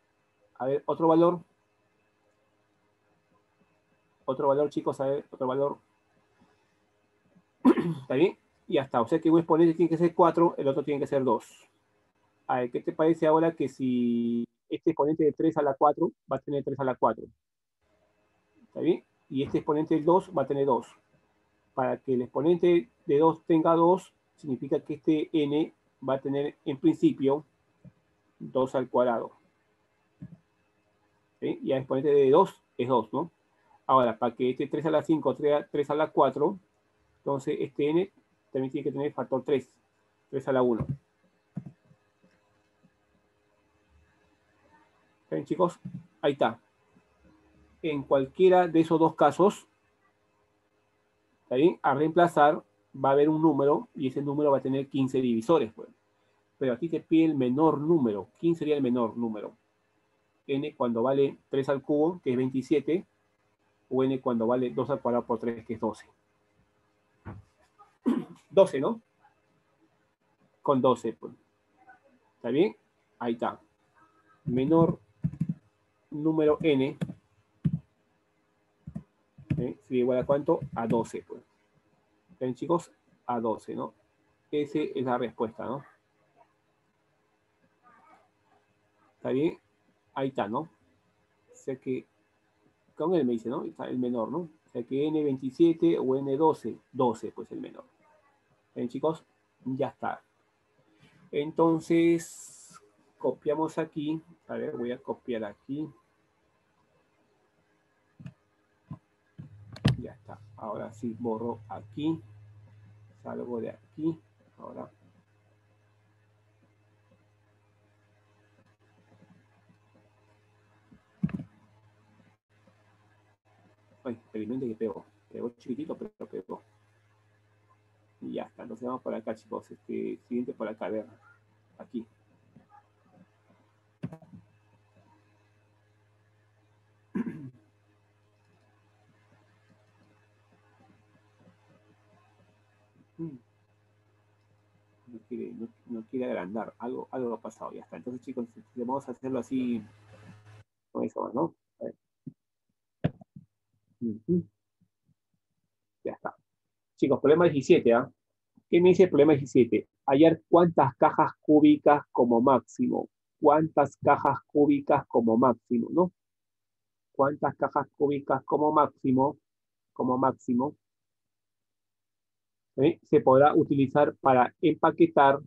A ver, otro valor. Otro valor, chicos, a ver, otro valor. ¿Está bien? Y hasta, o sea que un exponente tiene que ser 4, el otro tiene que ser 2. A ver, ¿qué te parece ahora que si este exponente de 3 a la 4 va a tener 3 a la 4? ¿Está bien? Y este exponente del 2 va a tener 2. Para que el exponente de 2 tenga 2, significa que este n va a tener en principio 2 al cuadrado. ¿Sí? Y el exponente de 2 es 2, ¿no? Ahora, para que este 3 a la 5, 3 a la 4, entonces este n también tiene que tener factor 3, 3 a la 1. ¿Ven, chicos? Ahí está en cualquiera de esos dos casos. A reemplazar va a haber un número y ese número va a tener 15 divisores. Pues. Pero aquí te pide el menor número. ¿Quién sería el menor número? n cuando vale 3 al cubo, que es 27, o n cuando vale 2 al cuadrado por 3, que es 12. 12, ¿no? Con 12, pues. ¿Está bien? Ahí está. Menor número n ¿eh? sería igual a cuánto? A 12, pues. ¿Ven, chicos? A 12, ¿no? Esa es la respuesta, ¿no? ¿Está bien? Ahí está, ¿no? O sea que, con él me dice, ¿no? Está el menor, ¿no? O sea que N27 o N12, 12, pues el menor. ¿Ven, chicos? Ya está. Entonces, copiamos aquí. A ver, voy a copiar aquí. ya está. Ahora sí borro aquí, salgo de aquí, ahora. Ay, felizmente que pegó, pegó chiquitito, pero pegó. Y ya está, entonces vamos por acá chicos, este, siguiente por acá, a ver, aquí. no, quiere agrandar, algo, algo ha pasado, ya está. Entonces, chicos, vamos a hacerlo así, con eso, ¿no? Ya está. Chicos, problema 17, ¿ah? ¿Qué me dice el problema 17? Hallar cuántas cajas cúbicas como máximo. ¿Cuántas cajas cúbicas como máximo, no? ¿Cuántas cajas cúbicas como máximo? Como máximo. se podrá utilizar para empaquetar,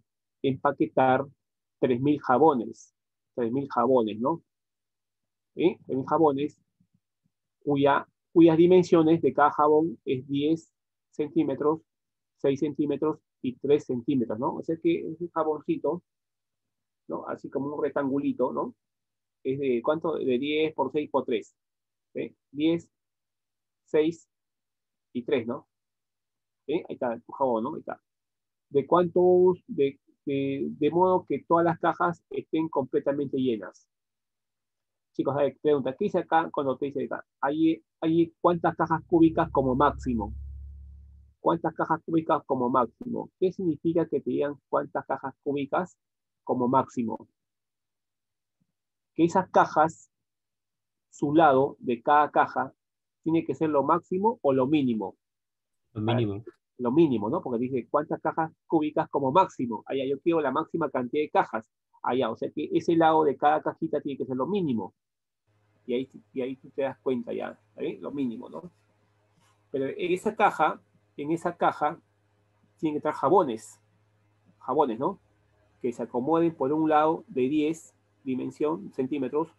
empaquetar 3.000 jabones. 3.000 jabones, ¿no? ¿Eh? 3.000 jabones cuya, cuyas dimensiones de cada jabón es 10 centímetros, 6 centímetros y 3 centímetros, ¿no? O sea que ese jaboncito, ¿no? Así como un rectangulito, ¿no? Es de, ¿cuánto? De 10 por 6 por 3. ¿sí? 10, 6 y 3, ¿no? ¿Sí? Ahí está tu jabón, ¿no? Ahí está. ¿De cuántos? De, de, de modo que todas las cajas estén completamente llenas. Chicos, a ver, pregunta, ¿qué dice acá cuando te dice acá? Hay, hay cuántas cajas cúbicas como máximo. ¿Cuántas cajas cúbicas como máximo? ¿Qué significa que te digan cuántas cajas cúbicas como máximo? Que esas cajas, su lado de cada caja, tiene que ser lo máximo o lo mínimo. Lo mínimo. Lo mínimo, ¿no? Porque dice cuántas cajas cúbicas como máximo. Allá yo quiero la máxima cantidad de cajas. Allá, o sea que ese lado de cada cajita tiene que ser lo mínimo. Y ahí, y ahí tú te das cuenta ya, ¿está bien? Lo mínimo, ¿no? Pero en esa caja, en esa caja, tienen que estar jabones. Jabones, ¿no? Que se acomoden por un lado de 10 dimensión, centímetros,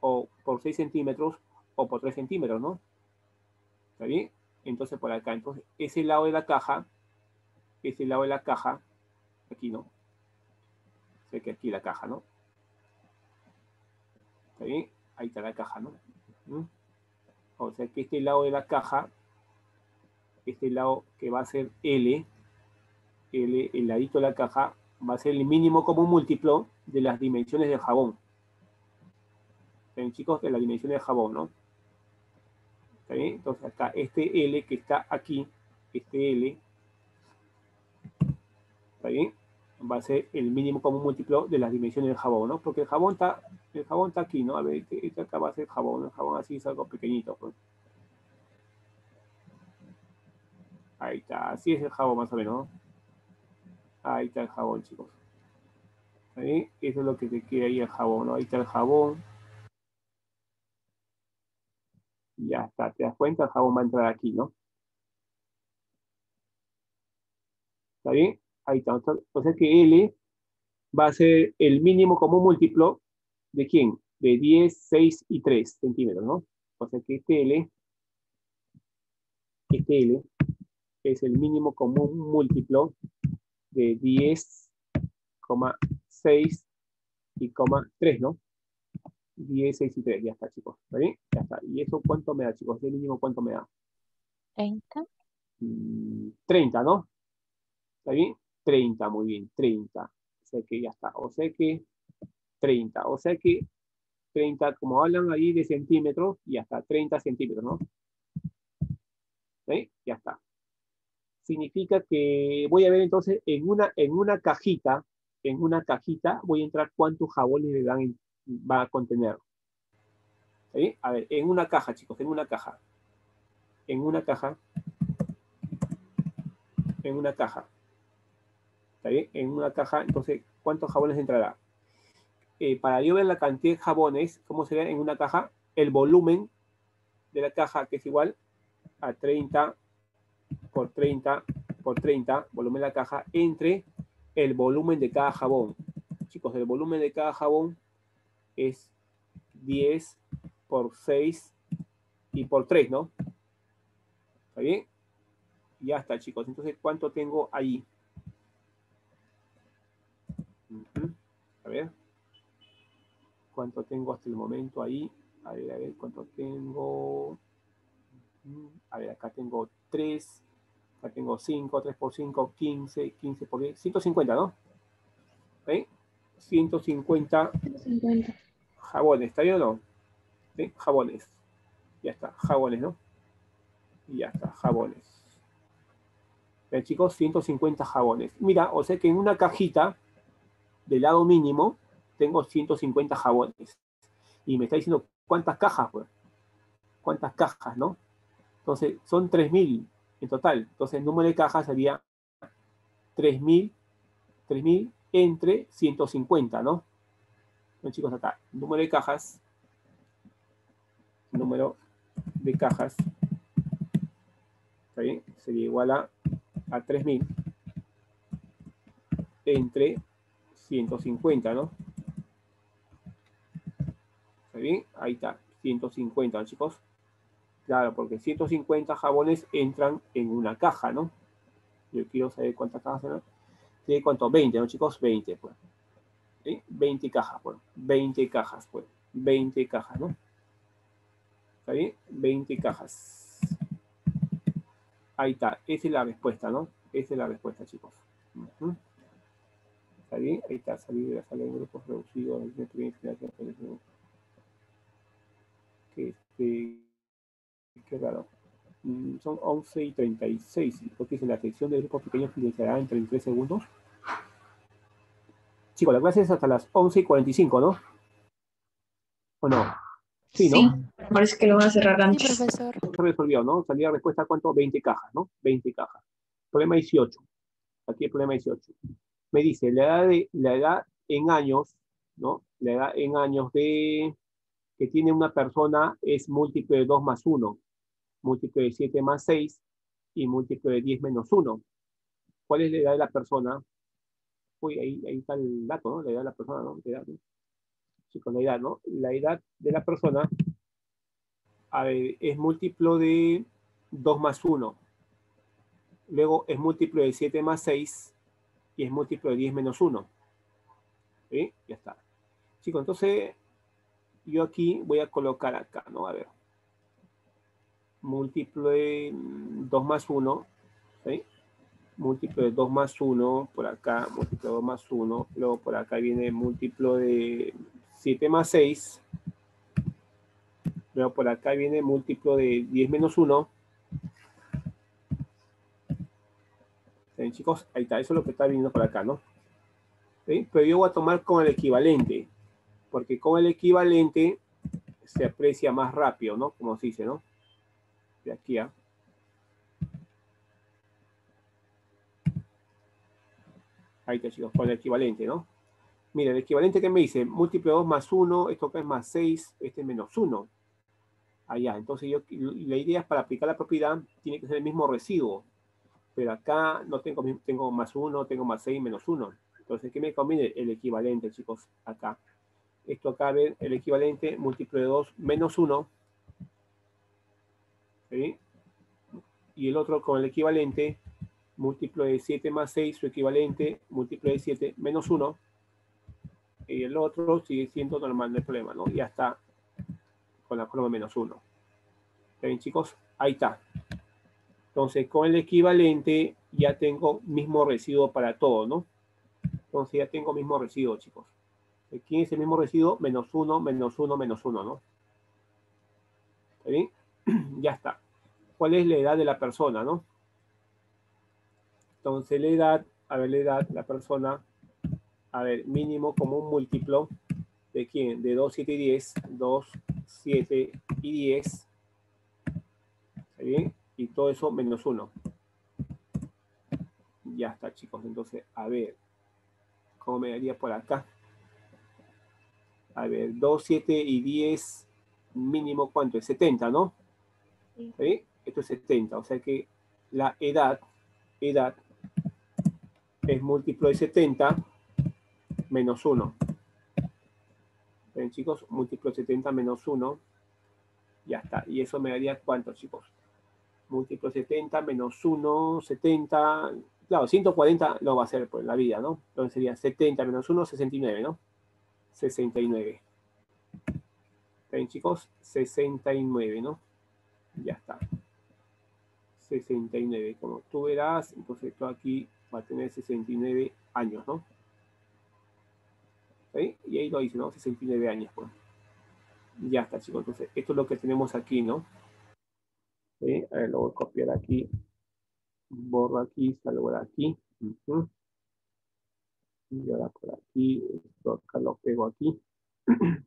o por 6 centímetros, o por 3 centímetros, ¿no? ¿Está bien? Entonces por acá, entonces ese lado de la caja, ese lado de la caja, aquí, ¿no? Sé que aquí la caja, ¿no? ¿Está bien? Ahí está la caja, ¿no? ¿Mm? O sea que este lado de la caja, este lado que va a ser L, L, el ladito de la caja, va a ser el mínimo como múltiplo de las dimensiones del jabón. ¿Está bien, chicos? De las dimensiones del jabón, ¿no? ¿Está bien? Entonces acá este L que está aquí, este L, ¿está bien? Va a ser el mínimo como múltiplo de las dimensiones del jabón, ¿no? Porque el jabón está, el jabón está aquí, ¿no? A ver, este, este acá va a ser jabón, el jabón así es algo pequeñito, pues. Ahí está, así es el jabón más o menos, ¿no? Ahí está el jabón, chicos. ¿Está bien? Eso es lo que te queda ahí el jabón, ¿no? Ahí está el jabón. Ya está, ¿te das cuenta? El jabón va a entrar aquí, ¿no? ¿Está bien? Ahí está. O sea que L va a ser el mínimo como múltiplo de quién? De 10, 6 y 3 centímetros, ¿no? O sea que este L, este L es el mínimo común múltiplo de 10,6 y 3, ¿no? 10, 6 y 3, ya está, chicos. ¿Está bien? Ya está. ¿Y eso cuánto me da, chicos? ¿El mínimo cuánto me da? 30. Mm, 30, ¿no? ¿Está bien? 30, muy bien, 30. O sea que ya está. O sea que 30. O sea que 30, como hablan ahí de centímetros, ya está, 30 centímetros, ¿no? ¿Sí? Ya está. Significa que voy a ver entonces en una, en una cajita, en una cajita voy a entrar cuántos jabones va a contener. ¿Sí? A ver, en una caja, chicos, en una caja. En una caja. En una caja. ¿Está bien? En una caja, entonces, ¿cuántos jabones entrará? Eh, para yo ver la cantidad de jabones, ¿cómo sería en una caja? El volumen de la caja, que es igual a 30 por 30 por 30, volumen de la caja, entre el volumen de cada jabón. Chicos, el volumen de cada jabón es 10 por 6 y por 3, ¿no? ¿Está bien? Ya está, chicos. Entonces, ¿cuánto tengo ahí? Ujú. A ver. ¿Cuánto tengo hasta el momento ahí? A ver, a ver, ¿cuánto tengo? A ver, acá tengo 3. Acá tengo 5, 3 por 5, 15, 15 por 10, 150, ¿no? ¿Sí? 150 50. jabones, ¿está bien o no? ¿Sí? Jabones. Ya está, jabones, ¿no? Y ya está, jabones. Ven, chicos, 150 jabones. Mira, o sea que en una cajita del lado mínimo tengo 150 jabones. Y me está diciendo cuántas cajas, pues. Cuántas cajas, ¿no? Entonces, son 3.000 en total. Entonces, el número de cajas sería 3.000, 3.000 entre 150, ¿no? Bueno, chicos, acá, número de cajas, número de cajas, ¿está bien? Sería igual a a 3000 entre 150, ¿no? ¿Está bien? Ahí está, 150, ¿no, chicos. Claro, porque 150 jabones entran en una caja, ¿no? Yo quiero saber cuántas cajas son. ¿Tiene cuánto? 20, ¿no, chicos? 20, pues. ¿Sí? 20 cajas, pues. 20 cajas, pues. 20 cajas, ¿no? ¿Está bien? 20 cajas. Ahí está. Esa es la respuesta, ¿no? Esa es la respuesta, chicos. ¿Está bien? Ahí está. Salir de la sala de grupos reducidos. Que este... Qué raro. Mm, Son 11 y 36. Porque dice la sección de grupos pequeños finalizará en 33 segundos. Chicos, la clase es hasta las 11 y 45, ¿no? ¿O no? Sí, ¿no? Parece que lo van a cerrar Sí, antes. profesor. se resolvió, ¿no? Salía la respuesta, ¿cuánto? 20 cajas, ¿no? 20 cajas. Problema 18. Aquí el problema 18. Me dice, la edad, de, la edad en años, ¿no? La edad en años de que tiene una persona es múltiplo de 2 más 1, múltiplo de 7 más 6 y múltiplo de 10 menos 1. ¿Cuál es la edad de la persona? Uy, ahí, ahí está el dato, ¿no? La edad de la persona, ¿no? La edad, ¿no? Sí, con la edad, ¿no? La edad de la persona a ver, es múltiplo de 2 más 1. Luego es múltiplo de 7 más 6 y es múltiplo de 10 menos 1. ¿Sí? Ya está. Chicos, entonces yo aquí voy a colocar acá, ¿no? A ver. Múltiplo de 2 más 1. ¿sí? Múltiplo de 2 más 1 por acá, múltiplo de 2 más 1. Luego por acá viene múltiplo de 7 más 6. Luego por acá viene múltiplo de 10 menos 1. ¿Ven, chicos? Ahí está, eso es lo que está viniendo por acá, ¿no? ¿Sí? Pero yo voy a tomar con el equivalente, porque con el equivalente se aprecia más rápido, ¿no? Como se dice, ¿no? De aquí a... Ahí está, chicos, con el equivalente, ¿no? Mira, el equivalente que me dice, múltiplo de 2 más 1, esto acá es más 6, este es menos 1 allá. Entonces, yo, la idea es para aplicar la propiedad, tiene que ser el mismo residuo. Pero acá no tengo, tengo más 1, tengo más 6, menos 1. Entonces, ¿qué me conviene? El equivalente, chicos, acá. Esto acá, ven, el equivalente, múltiplo de 2, menos 1. ¿Sí? Y el otro con el equivalente, múltiplo de 7 más 6, su equivalente, múltiplo de 7, menos 1. Y el otro sigue siendo normal, no hay problema, ¿no? Ya está con la forma menos 1. ¿Ven, chicos? Ahí está. Entonces, con el equivalente ya tengo mismo residuo para todo, ¿no? Entonces ya tengo mismo residuo, chicos. ¿Quién es el mismo residuo? Menos 1, menos 1, menos 1, ¿no? ¿Está bien? ya está. ¿Cuál es la edad de la persona, no? Entonces, la edad, a ver, la edad, la persona, a ver, mínimo como un múltiplo de quién? De 2, 7 y 10. 2, 7 y 10. ¿Está bien? Y todo eso menos 1. Ya está, chicos. Entonces, a ver, ¿cómo me daría por acá? A ver, 2, 7 y 10, mínimo, ¿cuánto es? 70, ¿no? Sí. ¿Sí? Esto es 70, o sea que la edad, edad, es múltiplo de 70 menos 1. ¿Ven, chicos? Múltiplo de 70 menos 1. Ya está. Y eso me daría cuánto, chicos? Múltiplo de 70 menos 1, 70. Claro, 140 lo va a hacer por la vida, ¿no? Entonces sería 70 menos 1, 69, ¿no? 69. ¿Ven, chicos? 69, ¿no? Ya está. 69. Como tú verás, entonces esto aquí va a tener 69 años, ¿no? ¿Sí? Y ahí lo dice, ¿no? 69 años, pues. Ya está, chicos. Entonces, esto es lo que tenemos aquí, ¿no? ¿Sí? A ver, lo voy a copiar aquí. Borro aquí, salgo aquí. Ujú. Y ahora por aquí, esto acá lo pego aquí.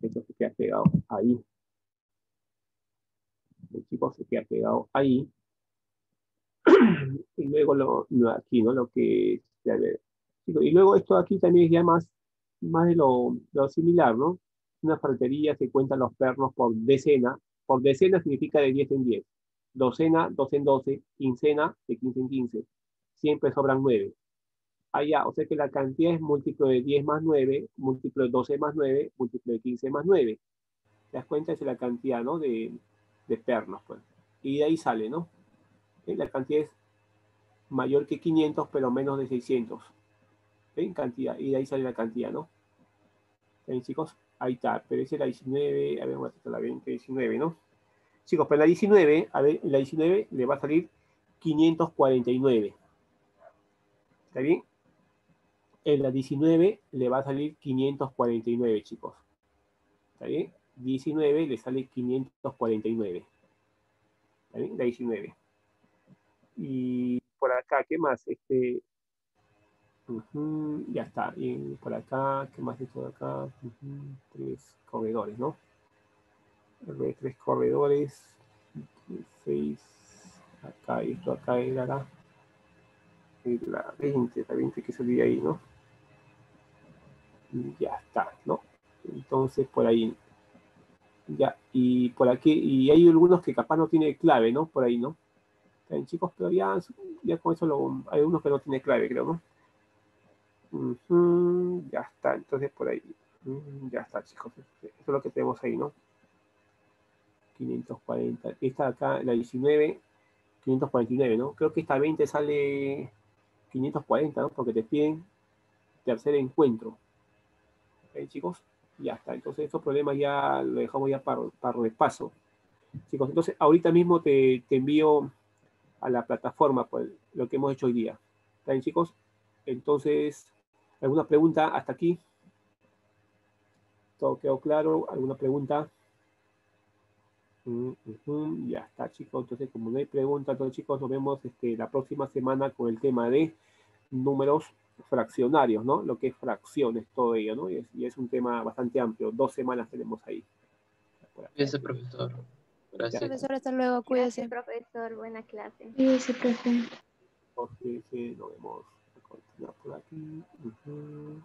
Esto se queda pegado ahí. El chico se queda pegado ahí. y luego lo, lo aquí, ¿no? Lo que y luego esto aquí también es ya más, más de lo, lo similar, ¿no? Una ferretería se cuentan los perros por decena. Por decena significa de 10 en 10. docena, 12 en 12, quincena, de 15 en 15. Siempre sobran 9. Allá, o sea que la cantidad es múltiplo de 10 más 9, múltiplo de 12 más 9, múltiplo de 15 más 9. ¿Te das cuenta? Es la cantidad, ¿no? De, de pernos, pues. Y de ahí sale, ¿no? ¿Eh? La cantidad es mayor que 500, pero menos de 600. En cantidad, y de ahí sale la cantidad, ¿no? ¿Ven, chicos? Ahí está, pero esa es la 19, a ver, vamos a la 20, 19, ¿no? Chicos, pero la 19, a ver, la 19 le va a salir 549. ¿Está bien? En la 19 le va a salir 549, chicos. ¿Está bien? 19 le sale 549. ¿Está bien? La 19. Y por acá, ¿qué más? Este, uh ya está. Y por acá, ¿qué más de acá? Uh Tres corredores, ¿no? Tres corredores. Seis. Acá, esto acá era la, la 20, la 20 que salía ahí, ¿no? Ya está, ¿no? Entonces, por ahí. Ya, y por aquí, y hay algunos que capaz no tiene clave, ¿no? Por ahí, ¿no? Bien, chicos, pero ya, ya con eso lo, hay unos que no tiene clave, creo, ¿no? Ya está, entonces por ahí. Uh, ya está, chicos. Eso es lo que tenemos ahí, ¿no? 540. Esta acá, la 19, 549, ¿no? Creo que esta 20 sale 540, ¿no? Porque te piden tercer encuentro. ¿Ok, chicos? Ya está. Entonces, estos problemas ya lo dejamos ya para, para repaso. Chicos, entonces ahorita mismo te, te envío a la plataforma pues, lo que hemos hecho hoy día. ¿Está bien, chicos? Entonces, ¿alguna pregunta hasta aquí? ¿Todo quedó claro? ¿Alguna pregunta? Mm -hmm. Ya está, chicos. Entonces, como no hay preguntas, entonces, chicos, nos vemos este, la próxima semana con el tema de números fraccionarios, ¿no? Lo que es fracciones, todo ello, ¿no? Y es, y es un tema bastante amplio. Dos semanas tenemos ahí. Cuídese, profesor. Gracias. Profesor, hasta luego. Cuídese. Gracias, profesor. Buena clase. Cuídese, profe. Porque nos vemos. A continuar por aquí. Uh -huh.